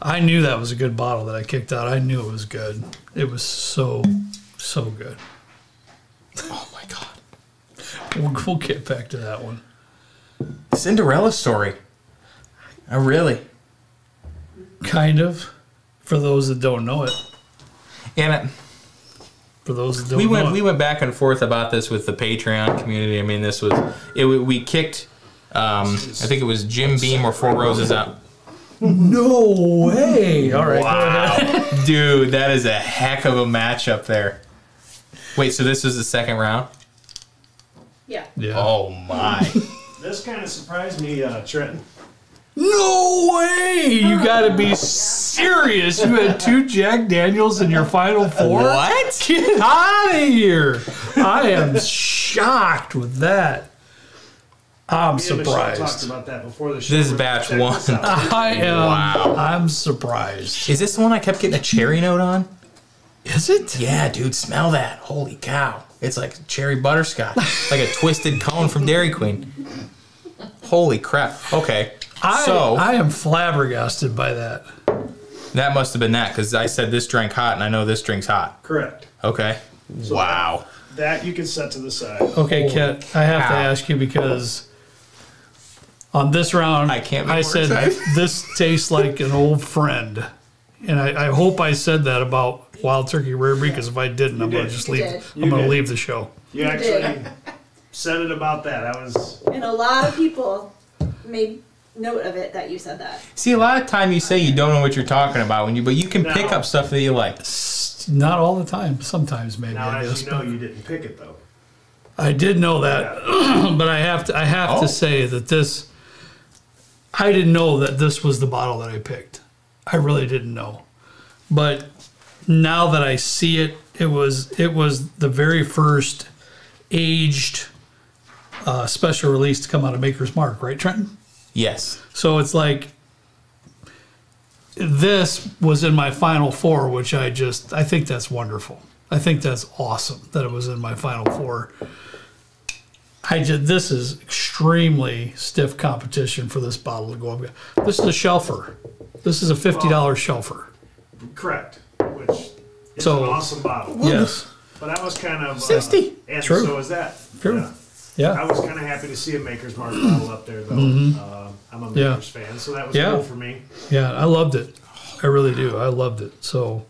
I knew that was a good bottle that I kicked out. I knew it was good. It was so, so good. Oh my god. We'll, we'll get back to that one. Cinderella story. Oh, really? kind of. For those that don't know it, And it, for those that don't we know went it. we went back and forth about this with the Patreon community. I mean, this was it. We kicked. Um, I think it was Jim Beam or Four Roses out. No way. All right, go ahead. Dude, that is a heck of a matchup there. Wait, so this is the second round? Yeah. Yeah. Oh my! This kind of surprised me, uh, Trenton. No way! You gotta be serious. You had two Jack Daniels in your final four? What? Get out of here! I am shocked with that. I'm Me and talked surprised. about that before the show. This is batch one. I am. Wow. I'm surprised. Is this the one I kept getting a cherry note on? Is it? Yeah, dude, smell that! Holy cow! It's like cherry butterscotch, like a twisted cone from Dairy Queen. Holy crap! Okay, I, so I am flabbergasted by that. that must have been that because I said this drink hot, and I know this drink's hot. Correct. Okay. wow. That you can set to the side. Okay, Kent, I have to ask you because on this round, I can't I said excited. this tastes like an old friend, and I, I hope I said that about Wild Turkey Rare Breed because if I didn't, I'm gonna just You leave. did. I'm You gonna did. leave the show. You actually said it about that. I was. And a lot of people made note of it that you said that. See, a lot of time you say you don't know what you're talking about when you, but you can pick up stuff that you like. Not all the time. Sometimes maybe. Now, I as you know, you didn't pick it though. I did know that, but I have to I have Oh. to say that this I didn't know that this was the bottle that I picked. I really didn't know. But now that I see it, it was it was the very first aged uh, special release to come out of Maker's Mark, right, Trenton? Yes. So it's like this was in my final four, which I just I think that's wonderful. I think that's awesome that it was in my final four. I just this is extremely stiff competition for this bottle to go up. This is a shelfer. This is a fifty dollar shelfer. Correct. Which is So- an awesome bottle. Yes. But I was kind of. Uh, 60. And True. so is that. True. Yeah. I was kind of happy to see a Maker's Mark bottle up there, though. Uh, I'm a Mm-hmm. Yeah. Maker's fan, so that was Yeah. cool for me. Yeah. I loved it. I really do. I loved it. So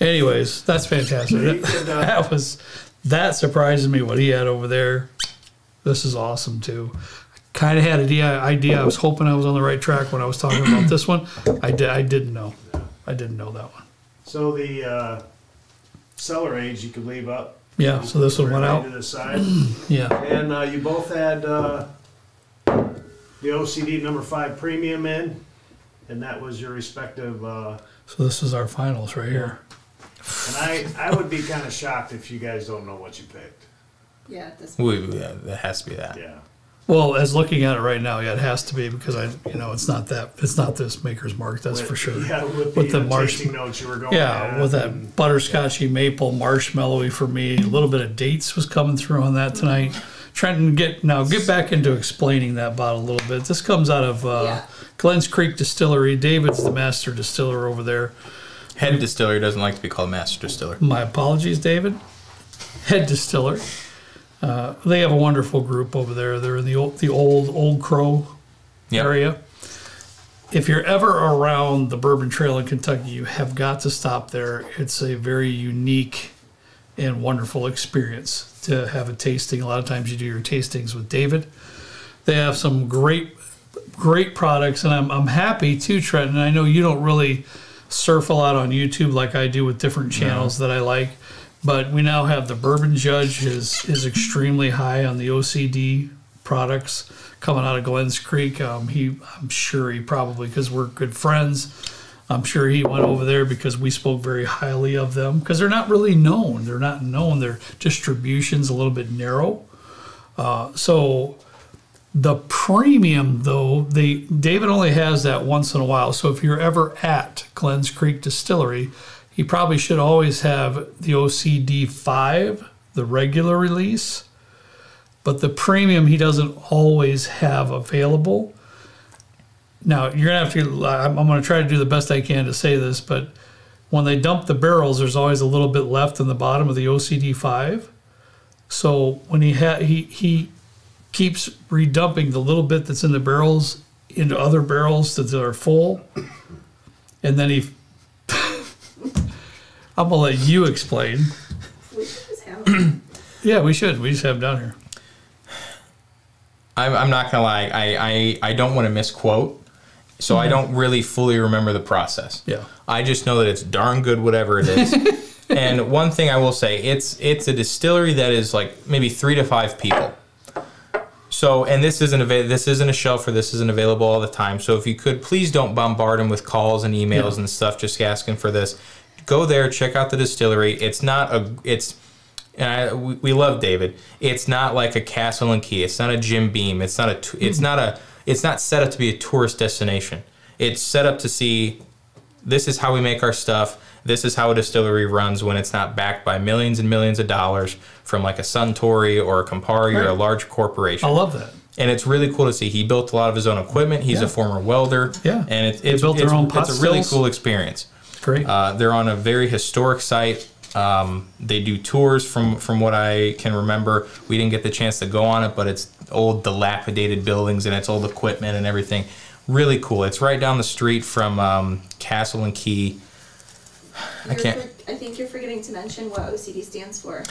anyways, that's fantastic. You uh, that was that surprises me what he had over there. This is awesome too. Kind of had an idea. idea. I was hoping I was on the right track when I was talking about this one. I did. I didn't know. I didn't know that one. So the uh, cellar age you could leave up. Yeah. So this one went out. to the side, Yeah. and uh, you both had uh, the OCD number five premium in, and that was your respective. Uh, So this is our finals right here. and I, I would be kind of shocked if you guys don't know what you picked. Yeah, this Ooh, yeah, that has to be that. Yeah. Well, as looking at it right now, yeah, it has to be because I, you know, it's not that. It's not this Maker's Mark. That's With- for sure. Yeah, with, With the, the marsh- tasting notes you were going. Yeah, at with that and- butterscotchy maple marshmallowy for me. A little bit of dates was coming through on that tonight. Trenton, get now get back into explaining that bottle a little bit. This comes out of uh, Yeah. Glenns Creek Distillery. David's the master distiller over there. Head distiller doesn't like to be called master distiller. My apologies, David. Head distiller. Uh, they have a wonderful group over there. They're in the old, the old Old Crow Yep. area. If you're ever around the Bourbon Trail in Kentucky, you have got to stop there. It's a very unique and wonderful experience to have a tasting. A lot of times you do your tastings with David. They have some great, great products, and I'm, I'm happy too, Trent. And I know you don't really surf a lot on YouTube like I do with different channels that I like, but we now have the Bourbon Judge is is extremely high on the OCD products coming out of Glenns Creek. Um, he, I'm sure he probably because we're good friends. I'm sure he went over there because we spoke very highly of them because they're not really known. They're not known. Their distribution's a little bit narrow. Uh, so the premium, though, they David only has that once in a while. So if you're ever at Glenns Creek Distillery, he probably should always have the OCD five, the regular release, but the premium he doesn't always have available. Now you're gonna have to. I'm, I'm gonna try to do the best I can to say this, but when they dump the barrels, there's always a little bit left in the bottom of the OCD five. So when he ha- he he keeps redumping the little bit that's in the barrels into other barrels that are full, and then he. I'm gonna let you explain. We should just have them. Yeah, we should. We just have him down here. I'm, I'm not gonna lie. I I, I don't want to misquote, so I mm-hmm. don't really fully remember the process. Yeah. I just know that it's darn good, whatever it is. and one thing I will say, it's it's a distillery that is like maybe three to five people. So, and this isn't avail- this isn't a shelf or this isn't available all the time. So, if you could please don't bombard them with calls and emails Yeah. and stuff, just asking for this. Go there, check out the distillery. It's not a it's. And I, we, we love David. It's not like a Castle and Key. It's not a Jim Beam. It's not a. It's not a. It's not set up to be a tourist destination. It's set up to see this is how we make our stuff. This is how a distillery runs when it's not backed by millions and millions of dollars from like a Suntory or a Campari or a large corporation. I love that. And it's really cool to see. He built a lot of his own equipment. He's Yeah. a former welder. Yeah. And it, it's, built their it's, own pot it's a really cool experience. It's great. Uh, they're on a very historic site. Um, they do tours from from what I can remember. We didn't get the chance to go on it, but it's old, dilapidated buildings and it's old equipment and everything. Really cool. It's right down the street from um, Castle and Key. I You're can't. for- I think you're forgetting to mention what OCD stands for.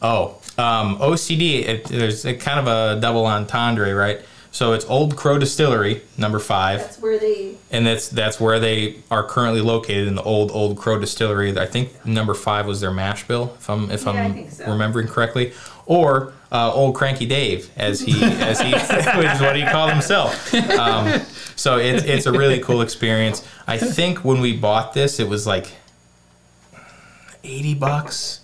Oh, um, OCD. It, there's a kind of a double entendre, right? So it's Old Crow Distillery, number five. That's where they. and that's that's where they are currently located in the old Old Crow Distillery. I think number five was their mash bill, if I'm if Yeah, I'm so. remembering correctly, or uh, Old Cranky Dave, as he as he which is what he called himself. Um, so it's it's a really cool experience. I think when we bought this, it was like eighty bucks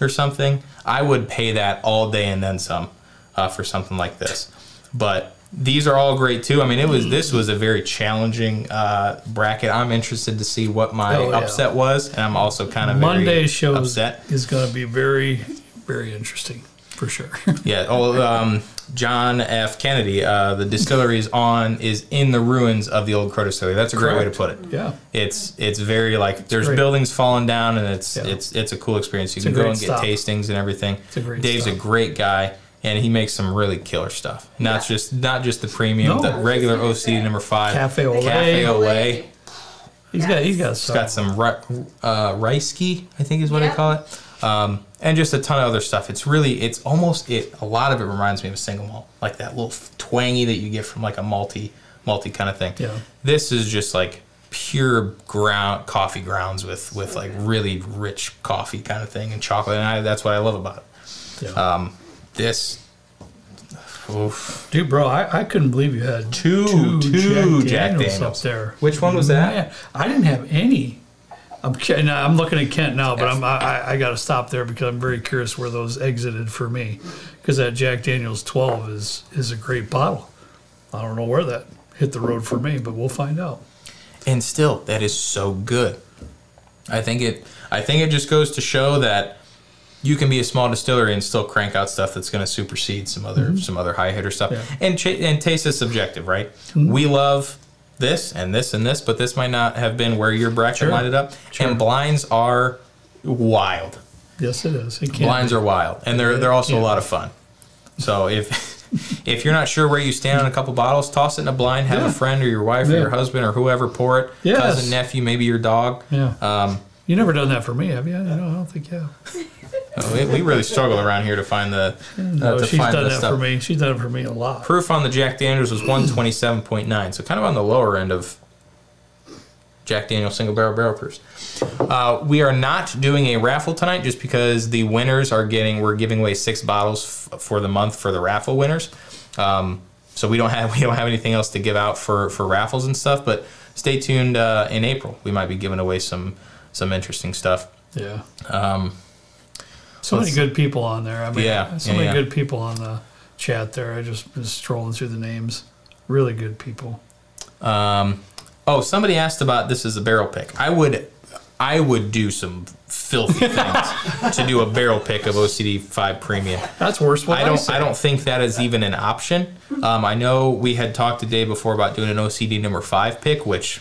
or something. I would pay that all day and then some uh, for something like this. But these are all great too. I mean, it was this was a very challenging uh, bracket. I'm interested to see what my Oh, yeah. upset was, and I'm also kind of Monday's show upset. is going to be very, very interesting for sure. Yeah. Oh, um, John F. Kennedy. Uh, the distillery is on is in the ruins of the old Crow Distillery. That's a great way to put it. yeah. It's it's very like there's great. buildings falling down and it's Yeah. it's it's a cool experience. You a can go and get stop. tastings and everything. a great Dave's a great guy and he makes some really killer stuff. Not Yeah. just not just the premium, No. the regular OCD number five. Café Olé. Café Olé. He's got he's got It's got some ri- uh, Ryskey, I think is what they call it. Um, and just a ton of other stuff. It's really, it's almost it. A lot of it reminds me of a single malt, like that little twangy that you get from like a multi, multi kind of thing. Yeah. This is just like pure ground coffee grounds with with like really rich coffee kind of thing and chocolate, and I, that's what I love about it. Yeah. Um, this, oof. Dude, bro, I, I couldn't believe you had Two- two Jack up Daniels. there. which one was that? Man, I didn't have any. I'm I'm looking at Kent now, but I'm I, I- I got to stop there because I'm very curious where those exited for me, because that Jack Daniel's 12 is is a great bottle. I don't know where that hit the road for me, but we'll find out. and still that is so good i think it i think it just goes to show that you can be a small distillery and still crank out stuff that's going to supersede some other some other high hitter stuff. Yeah. And ch- and taste is subjective right we love this and this and this but this might not have been where your bracket Sure. lined up Sure. and blinds are wild Yes, it is. It blinds be. are wild and they're they're also a lot of fun so if if you're not sure where you stand on a couple bottles toss it in a blind have Yeah. a friend or your wife or your husband or whoever pour it Yes. cousin nephew maybe your dog Yeah. um, You never done that for me, have you? No, I don't think you have. Oh, we, we really struggle around here to find the uh, No, she's find done that stuff. for me. She's done it for me a lot. Proof on the Jack Daniels was one twenty seven point nine, so kind of on the lower end of Jack Daniel single barrel barrel proofs. Uh, we are not doing a raffle tonight just because the winners are getting we're giving away six bottles f- for the month for the raffle winners. Um, so we don't have we don't have anything else to give out for for raffles and stuff. But stay tuned uh, in April. We might be giving away some some interesting stuff. Yeah. Um, So many good people on there. I mean, Yeah, so yeah, many yeah. good people on the chat there. I just was strolling through the names. Really good people. Um, oh, somebody asked about this as a barrel pick. I would, I would do some filthy things to do a barrel pick of OCD five premium. That's worse. What I don't, say. I don't think that is even an option. Um, I know we had talked the day before about doing an OCD number five pick, which,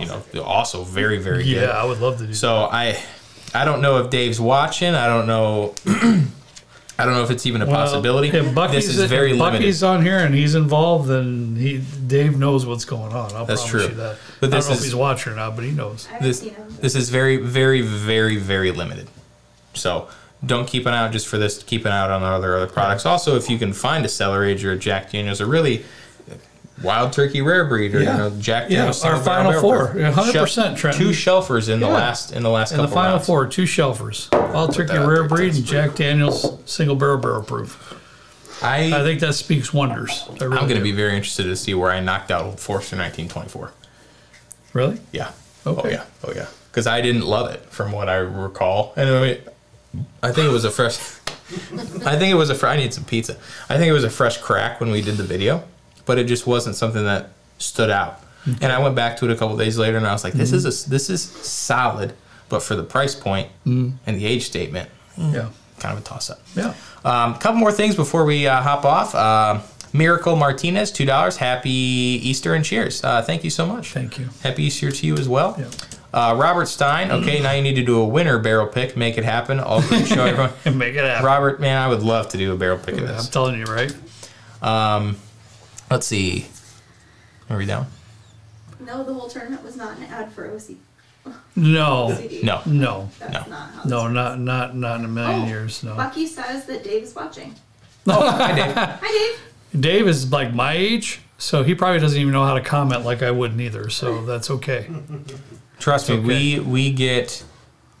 you know, also very, very Yeah, good. Yeah, I would love to do. So I, I don't know if Dave's watching. I don't know. I don't know if it's even a Well, possibility. If Bucky's, this is very if limited. On here and he's involved, then he Dave knows what's going on. I'll That's promise true. you that. But I don't know if he's watching or not, but he knows. This this is very very very very limited so don't keep an eye out just for this keep an eye out on other other products also if you can find a cellar age or a jack daniels or really wild turkey rare breed or Yeah. you know jack Yeah, daniels our final four. proof. Yeah, 100% Shel- Trenton. two shelfers in the Yeah. last in the last In the final rounds. four, two shelfers. Wild Turkey Rare Breed and Jack Daniels Single Barrel Barrel Proof. I I, think that speaks wonders. I really I'm going to be very interested to see where I knocked out Forester 1924. Really? Yeah. Oh yeah. Oh yeah. Because I didn't love it from what I recall. Anyway, I think it was a fresh. I think it was a. Fr- I need some pizza. I think it was a fresh crack when we did the video, but it just wasn't something that stood out. And I went back to it a couple days later, and I was like, "This is a, this is solid, but for the price point and the age statement, Yeah. kind of a toss up." Yeah. Um, a couple more things before we uh, hop off. Uh, Miracle Martinez, two dollars. Happy Easter and cheers. Uh, thank you so much. Thank you. Happy Easter to you as well. Yeah. Uh, Robert Stein. Okay, now you need to do a winner barrel pick. Make it happen. I'll show everyone. Make it happen. Robert, man, I would love to do a barrel pick of this. I'm telling you, right? Let's see. Are we down? No, the whole tournament was not an ad for OC. No. OCD. No. No. That's No. not how No, this not not not in a million Oh, years. No. Bucky says that Dave is watching. Oh, I did. Hi, Dave. Dave is like my age, so he probably doesn't even know how to comment like I would neither. So that's okay. Trust me, okay. we we get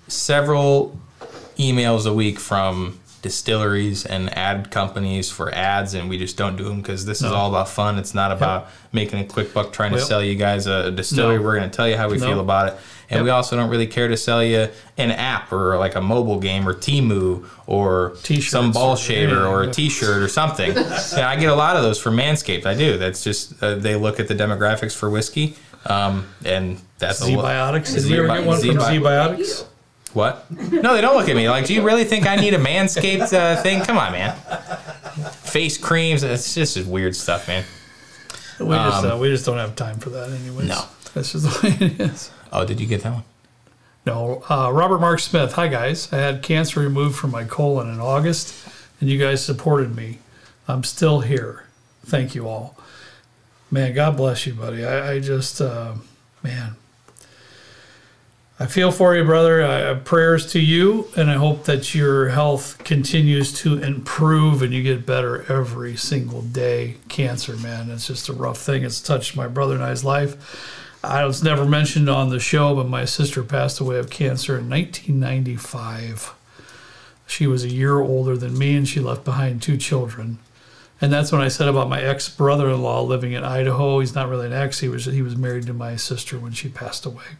several emails a week from distilleries and ad companies for ads, and we just don't do them because this is all about fun. It's not about making a quick buck trying to sell you guys a, distillery. no. We're going to tell you how we No. feel about it, and Yep. we also don't really care to sell you an app or like a mobile game or Temu or T-shirts some ball or shaver or a yeah. T-shirt or something. yeah, I get a lot of those from Manscaped. I do. That's just uh, they look at the demographics for whiskey, um, and that's Z-Biotics. Did we ever get one from Z-Bi- Z-Biotics? What? No, they don't look at me like. Do you really think I need a manscaped uh, thing? Come on, man. Face creams. It's just weird stuff, man. We just uh, we just don't have time for that, anyways. Um, No. that's just the way it is. Oh, did you get that one? No, uh, Robert Mark Smith. Hi guys, I had cancer removed from my colon in August, and you guys supported me. I'm still here. Thank you all. Man, God bless you, buddy. I, I just, uh, man, I feel for you, brother. Prayers to you, and I hope that your health continues to improve and you get better every single day. Cancer, man, it's just a rough thing. It's touched my brother and I's life. I was never mentioned on the show, but my sister passed away of cancer in 1995. She was a year older than me, and she left behind two children. And that's when I said about my ex brother-in-law living in Idaho. He's not really an ex. He was he was married to my sister when she passed away.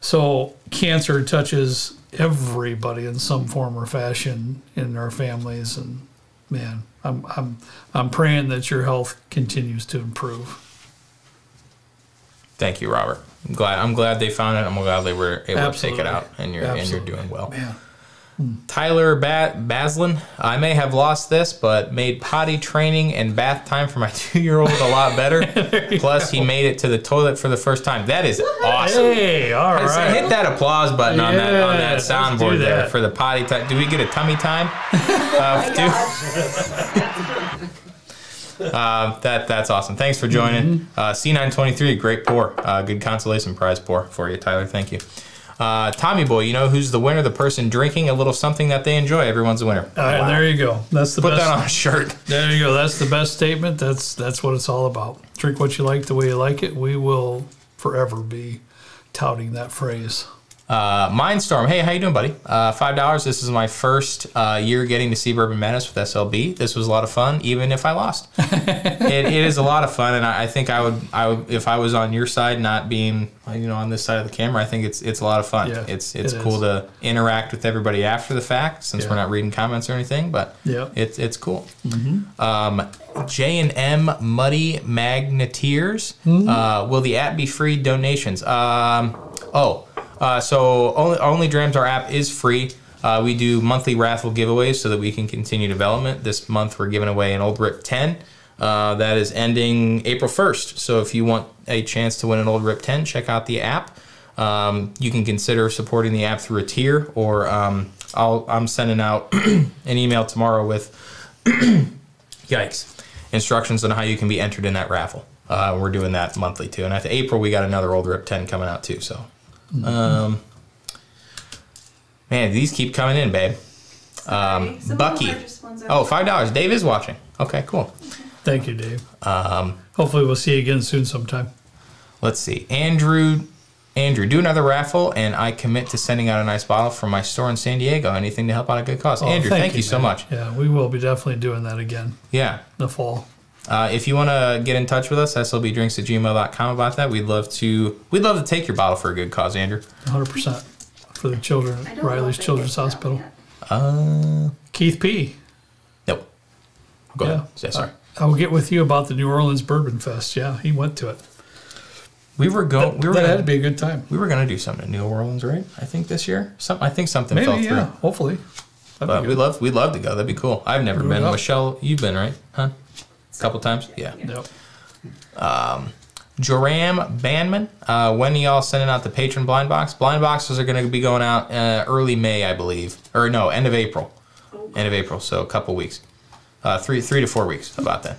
So cancer touches everybody in some form or fashion in our families, and man, I'm I'm I'm praying that your health continues to improve. Thank you, Robert. I'm glad. I'm glad they found it. I'm glad they were able Absolutely. to take it out, and you're Absolutely. and you're doing well. Man, Tyler ba- Baslin. I may have lost this, but made potty training and bath time for my two-year-old a lot better. Plus, he made it to the toilet for the first time. That is awesome. hey, all Let's. Hit that applause button on that on that Yeah, let's soundboard there for the potty time. Do we get a tummy time? Uh, do- Uh, that that's awesome. Thanks for joining. Mm-hmm. Uh, C923, great pour. Uh, good consolation prize pour for you, Tyler. Thank you. Uh, Tommy Boy, you know who's the winner? The person drinking a little something that they enjoy. Everyone's a winner. All right, there you go. That's the Put best. that on a shirt. There you go. That's the best statement. That's that's what it's all about. Drink what you like the way you like it. We will forever be touting that phrase. Uh, Mindstorm, hey, how you doing, buddy? Uh, Five dollars. This is my first uh, year getting to see Bourbon Madness with SLB. This was a lot of fun, even if I lost. it, it is a lot of fun, and I, I think I would, I would, if I was on your side, not being, you know, on this side of the camera, I think it's it's a lot of fun. Yeah, it's it's it cool is. to interact with everybody after the fact, since Yeah. we're not reading comments or anything. But Yeah. it's it's cool. Um, J and M Muddy Magneteers. Uh, will the app be free donations? Um, oh, uh, so only only Drams our app is free. Uh, we do monthly raffle giveaways so that we can continue development. This month we're giving away an old Rip 10. Uh, that is ending April 1st. So if you want a chance to win an old Rip 10, check out the app. um, you can consider supporting the app through a tier, or um, I'll, I'm sending out an email tomorrow with yikes instructions on how you can be entered in that raffle. Uh, we're doing that monthly too, and after April we got another old Rip 10 coming out too. So, um, man, these keep coming in, babe. Um, Some of the Bucky. largest ones are- Oh, five dollars. Dave is watching. Okay, cool. Thank you, Dave. Um, Hopefully, we'll see you again soon sometime. Let's see. Andrew, Andrew, do another raffle, and I commit to sending out a nice bottle from my store in San Diego. Anything to help out a good cause. Oh, Andrew, thank, you, so much. Yeah, we will be definitely doing that again Yeah. in the fall. Uh, if you want to get in touch with us, slbdrinks at gmail.com about that. We'd love to. We'd love to take your bottle for a good cause, Andrew. 100% for the children at Riley's Children's Hospital. Uh, Keith P. nope. Go yeah. ahead. Yeah, sorry. I will get with you about the New Orleans Bourbon Fest. Yeah, he went to it. we were going. We were that had gonna, to be a good time. we were going to do something in New Orleans, right? I think this year. Some. I think something fell Maybe, through. yeah. Hopefully. But we good. love. We'd love to go. That'd be cool. I've never Do been. Michelle, you've been, right? Huh? A couple times. Yeah. yeah. Yep. Joram Bandman, uh, when are y'all sending out the patron blind box? Blind boxes are going to be going out uh, early May, I believe, or no, end of April. End of April, so a couple weeks, uh, three three to four weeks about that.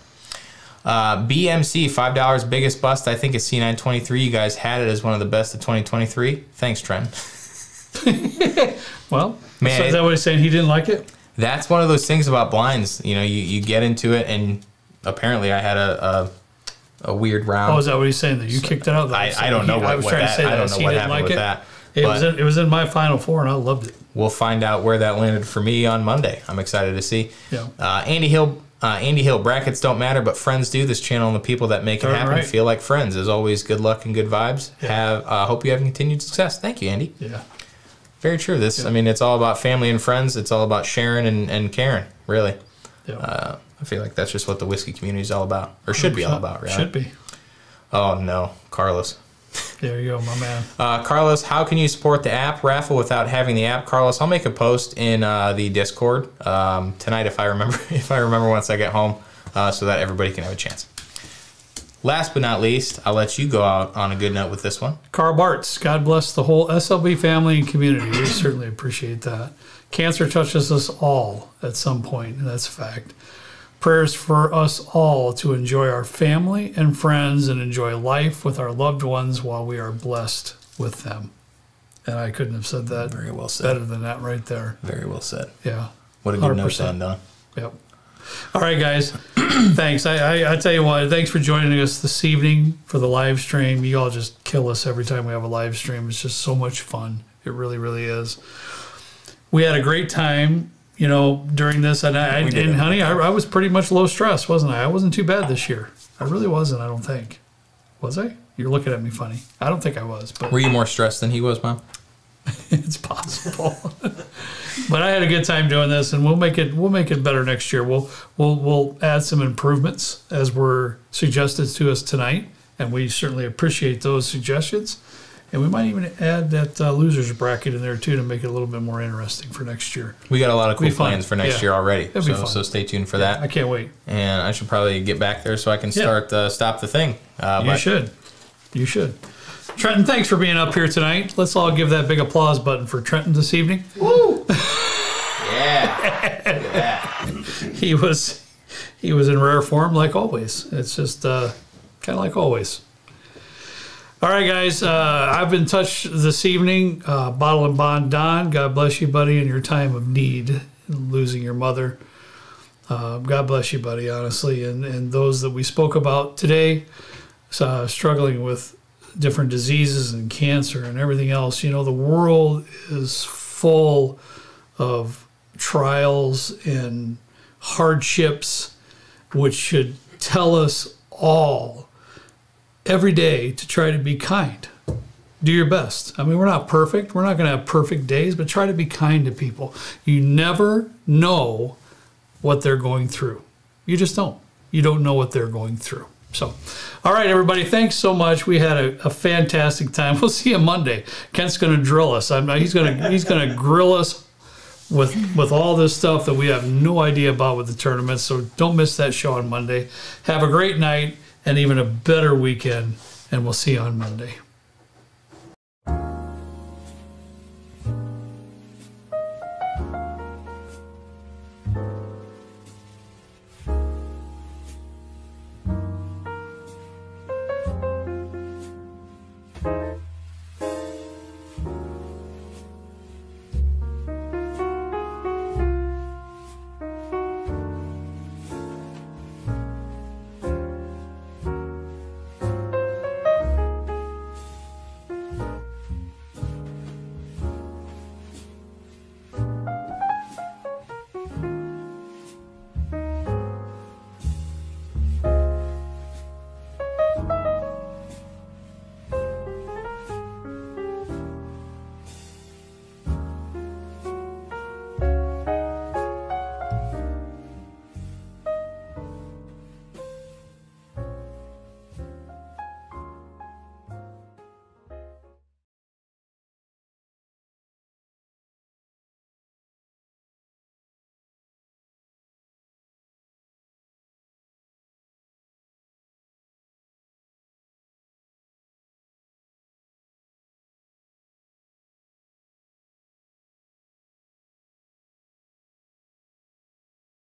Uh, BMC five dollars biggest bust I think is C923. You guys had it as one of the best of 2023. Thanks, Trent. Well, Man, so is that what he's saying? He didn't like it? That's one of those things about blinds. You know, you, you get into it, and apparently I had a a, a weird round. Oh, is that what he's saying? That you kicked it out? I, I don't know he- what, was what trying that, to say I don't that. know He what didn't happened like with it. that. It was, in, it was in my final four, and I loved it. We'll find out where that landed for me on Monday. I'm excited to see. Yeah. Uh, Andy Hill. Uh, Andy Hill brackets don't matter, but friends do. This channel and the people that make it happen right. feel like friends. As always, good luck and good vibes. Yeah. Have uh, hope you have continued success. Thank you, Andy. Yeah. Very true. This, I mean, it's all about family and friends. It's all about sharing and, and caring. Really, Yeah. I feel like that's just what the whiskey community is all about, or should be all about. Really. Should be. Oh no, Carlos. There you go, my man. Uh, Carlos, how can you support the app raffle without having the app? Carlos, I'll make a post in uh, the Discord um, tonight if I remember. If I remember once I get home, uh, so that everybody can have a chance. Last but not least, I'll let you go out on a good note with this one. Carl Bartz, God bless the whole SLB family and community. We certainly appreciate that. Cancer touches us all at some point, and that's a fact. Prayers for us all to enjoy our family and friends and enjoy life with our loved ones while we are blessed with them. And I couldn't have said that Very well said. better than that right there. Very well said. Yeah. What a good note 100%. to end on. Yep. All right, guys. thanks. I, I I tell you what. Thanks for joining us this evening for the live stream. You all just kill us every time we have a live stream. It's just so much fun. It really, really is. We had a great time, you know, during this, and I, did and honey, I, I was pretty much low stress, wasn't I? I wasn't too bad this year. I really wasn't. I don't think. Was I? You're looking at me funny. I don't think I was, but Were you more stressed than he was, Mom? it's possible. but I had a good time doing this, and we'll make it we'll make it better next year. We'll we'll we'll add some improvements as were suggested to us tonight, and we certainly appreciate those suggestions. And we might even add that uh, losers bracket in there too to make it a little bit more interesting for next year. We got a lot of cool plans for next Yeah. year already. It'll be So, fun. so stay tuned for I that. I can't wait. And I should probably get back there so I can Yeah. start uh, stop the thing. Uh, You but should. You should. Trenton, thanks for being up here tonight. Let's all give that big applause button for Trenton this evening. Woo! yeah. he was he was in rare form like always. It's just uh, kind of like always. All right, guys. Uh, I've been touched this evening. Uh, Bottle and Bond Don, God bless you, buddy, in your time of need, losing your mother. Uh, God bless you, buddy, honestly. And, and those that we spoke about today, uh, struggling with different diseases and cancer and everything else. You know, the world is full of trials and hardships, which should tell us all every day to try to be kind. Do your best. I mean, we're not perfect. We're not going to have perfect days, but try to be kind to people. You never know what they're going through. You just don't. You don't know what they're going through. So, all right, everybody, thanks so much. We had a, a fantastic time. We'll see you Monday. Kent's going to drill us. I'm, he's going to he's going to grill us with with all this stuff that we have no idea about with the tournament. So don't miss that show on Monday. Have a great night and even a better weekend, and we'll see you on Monday.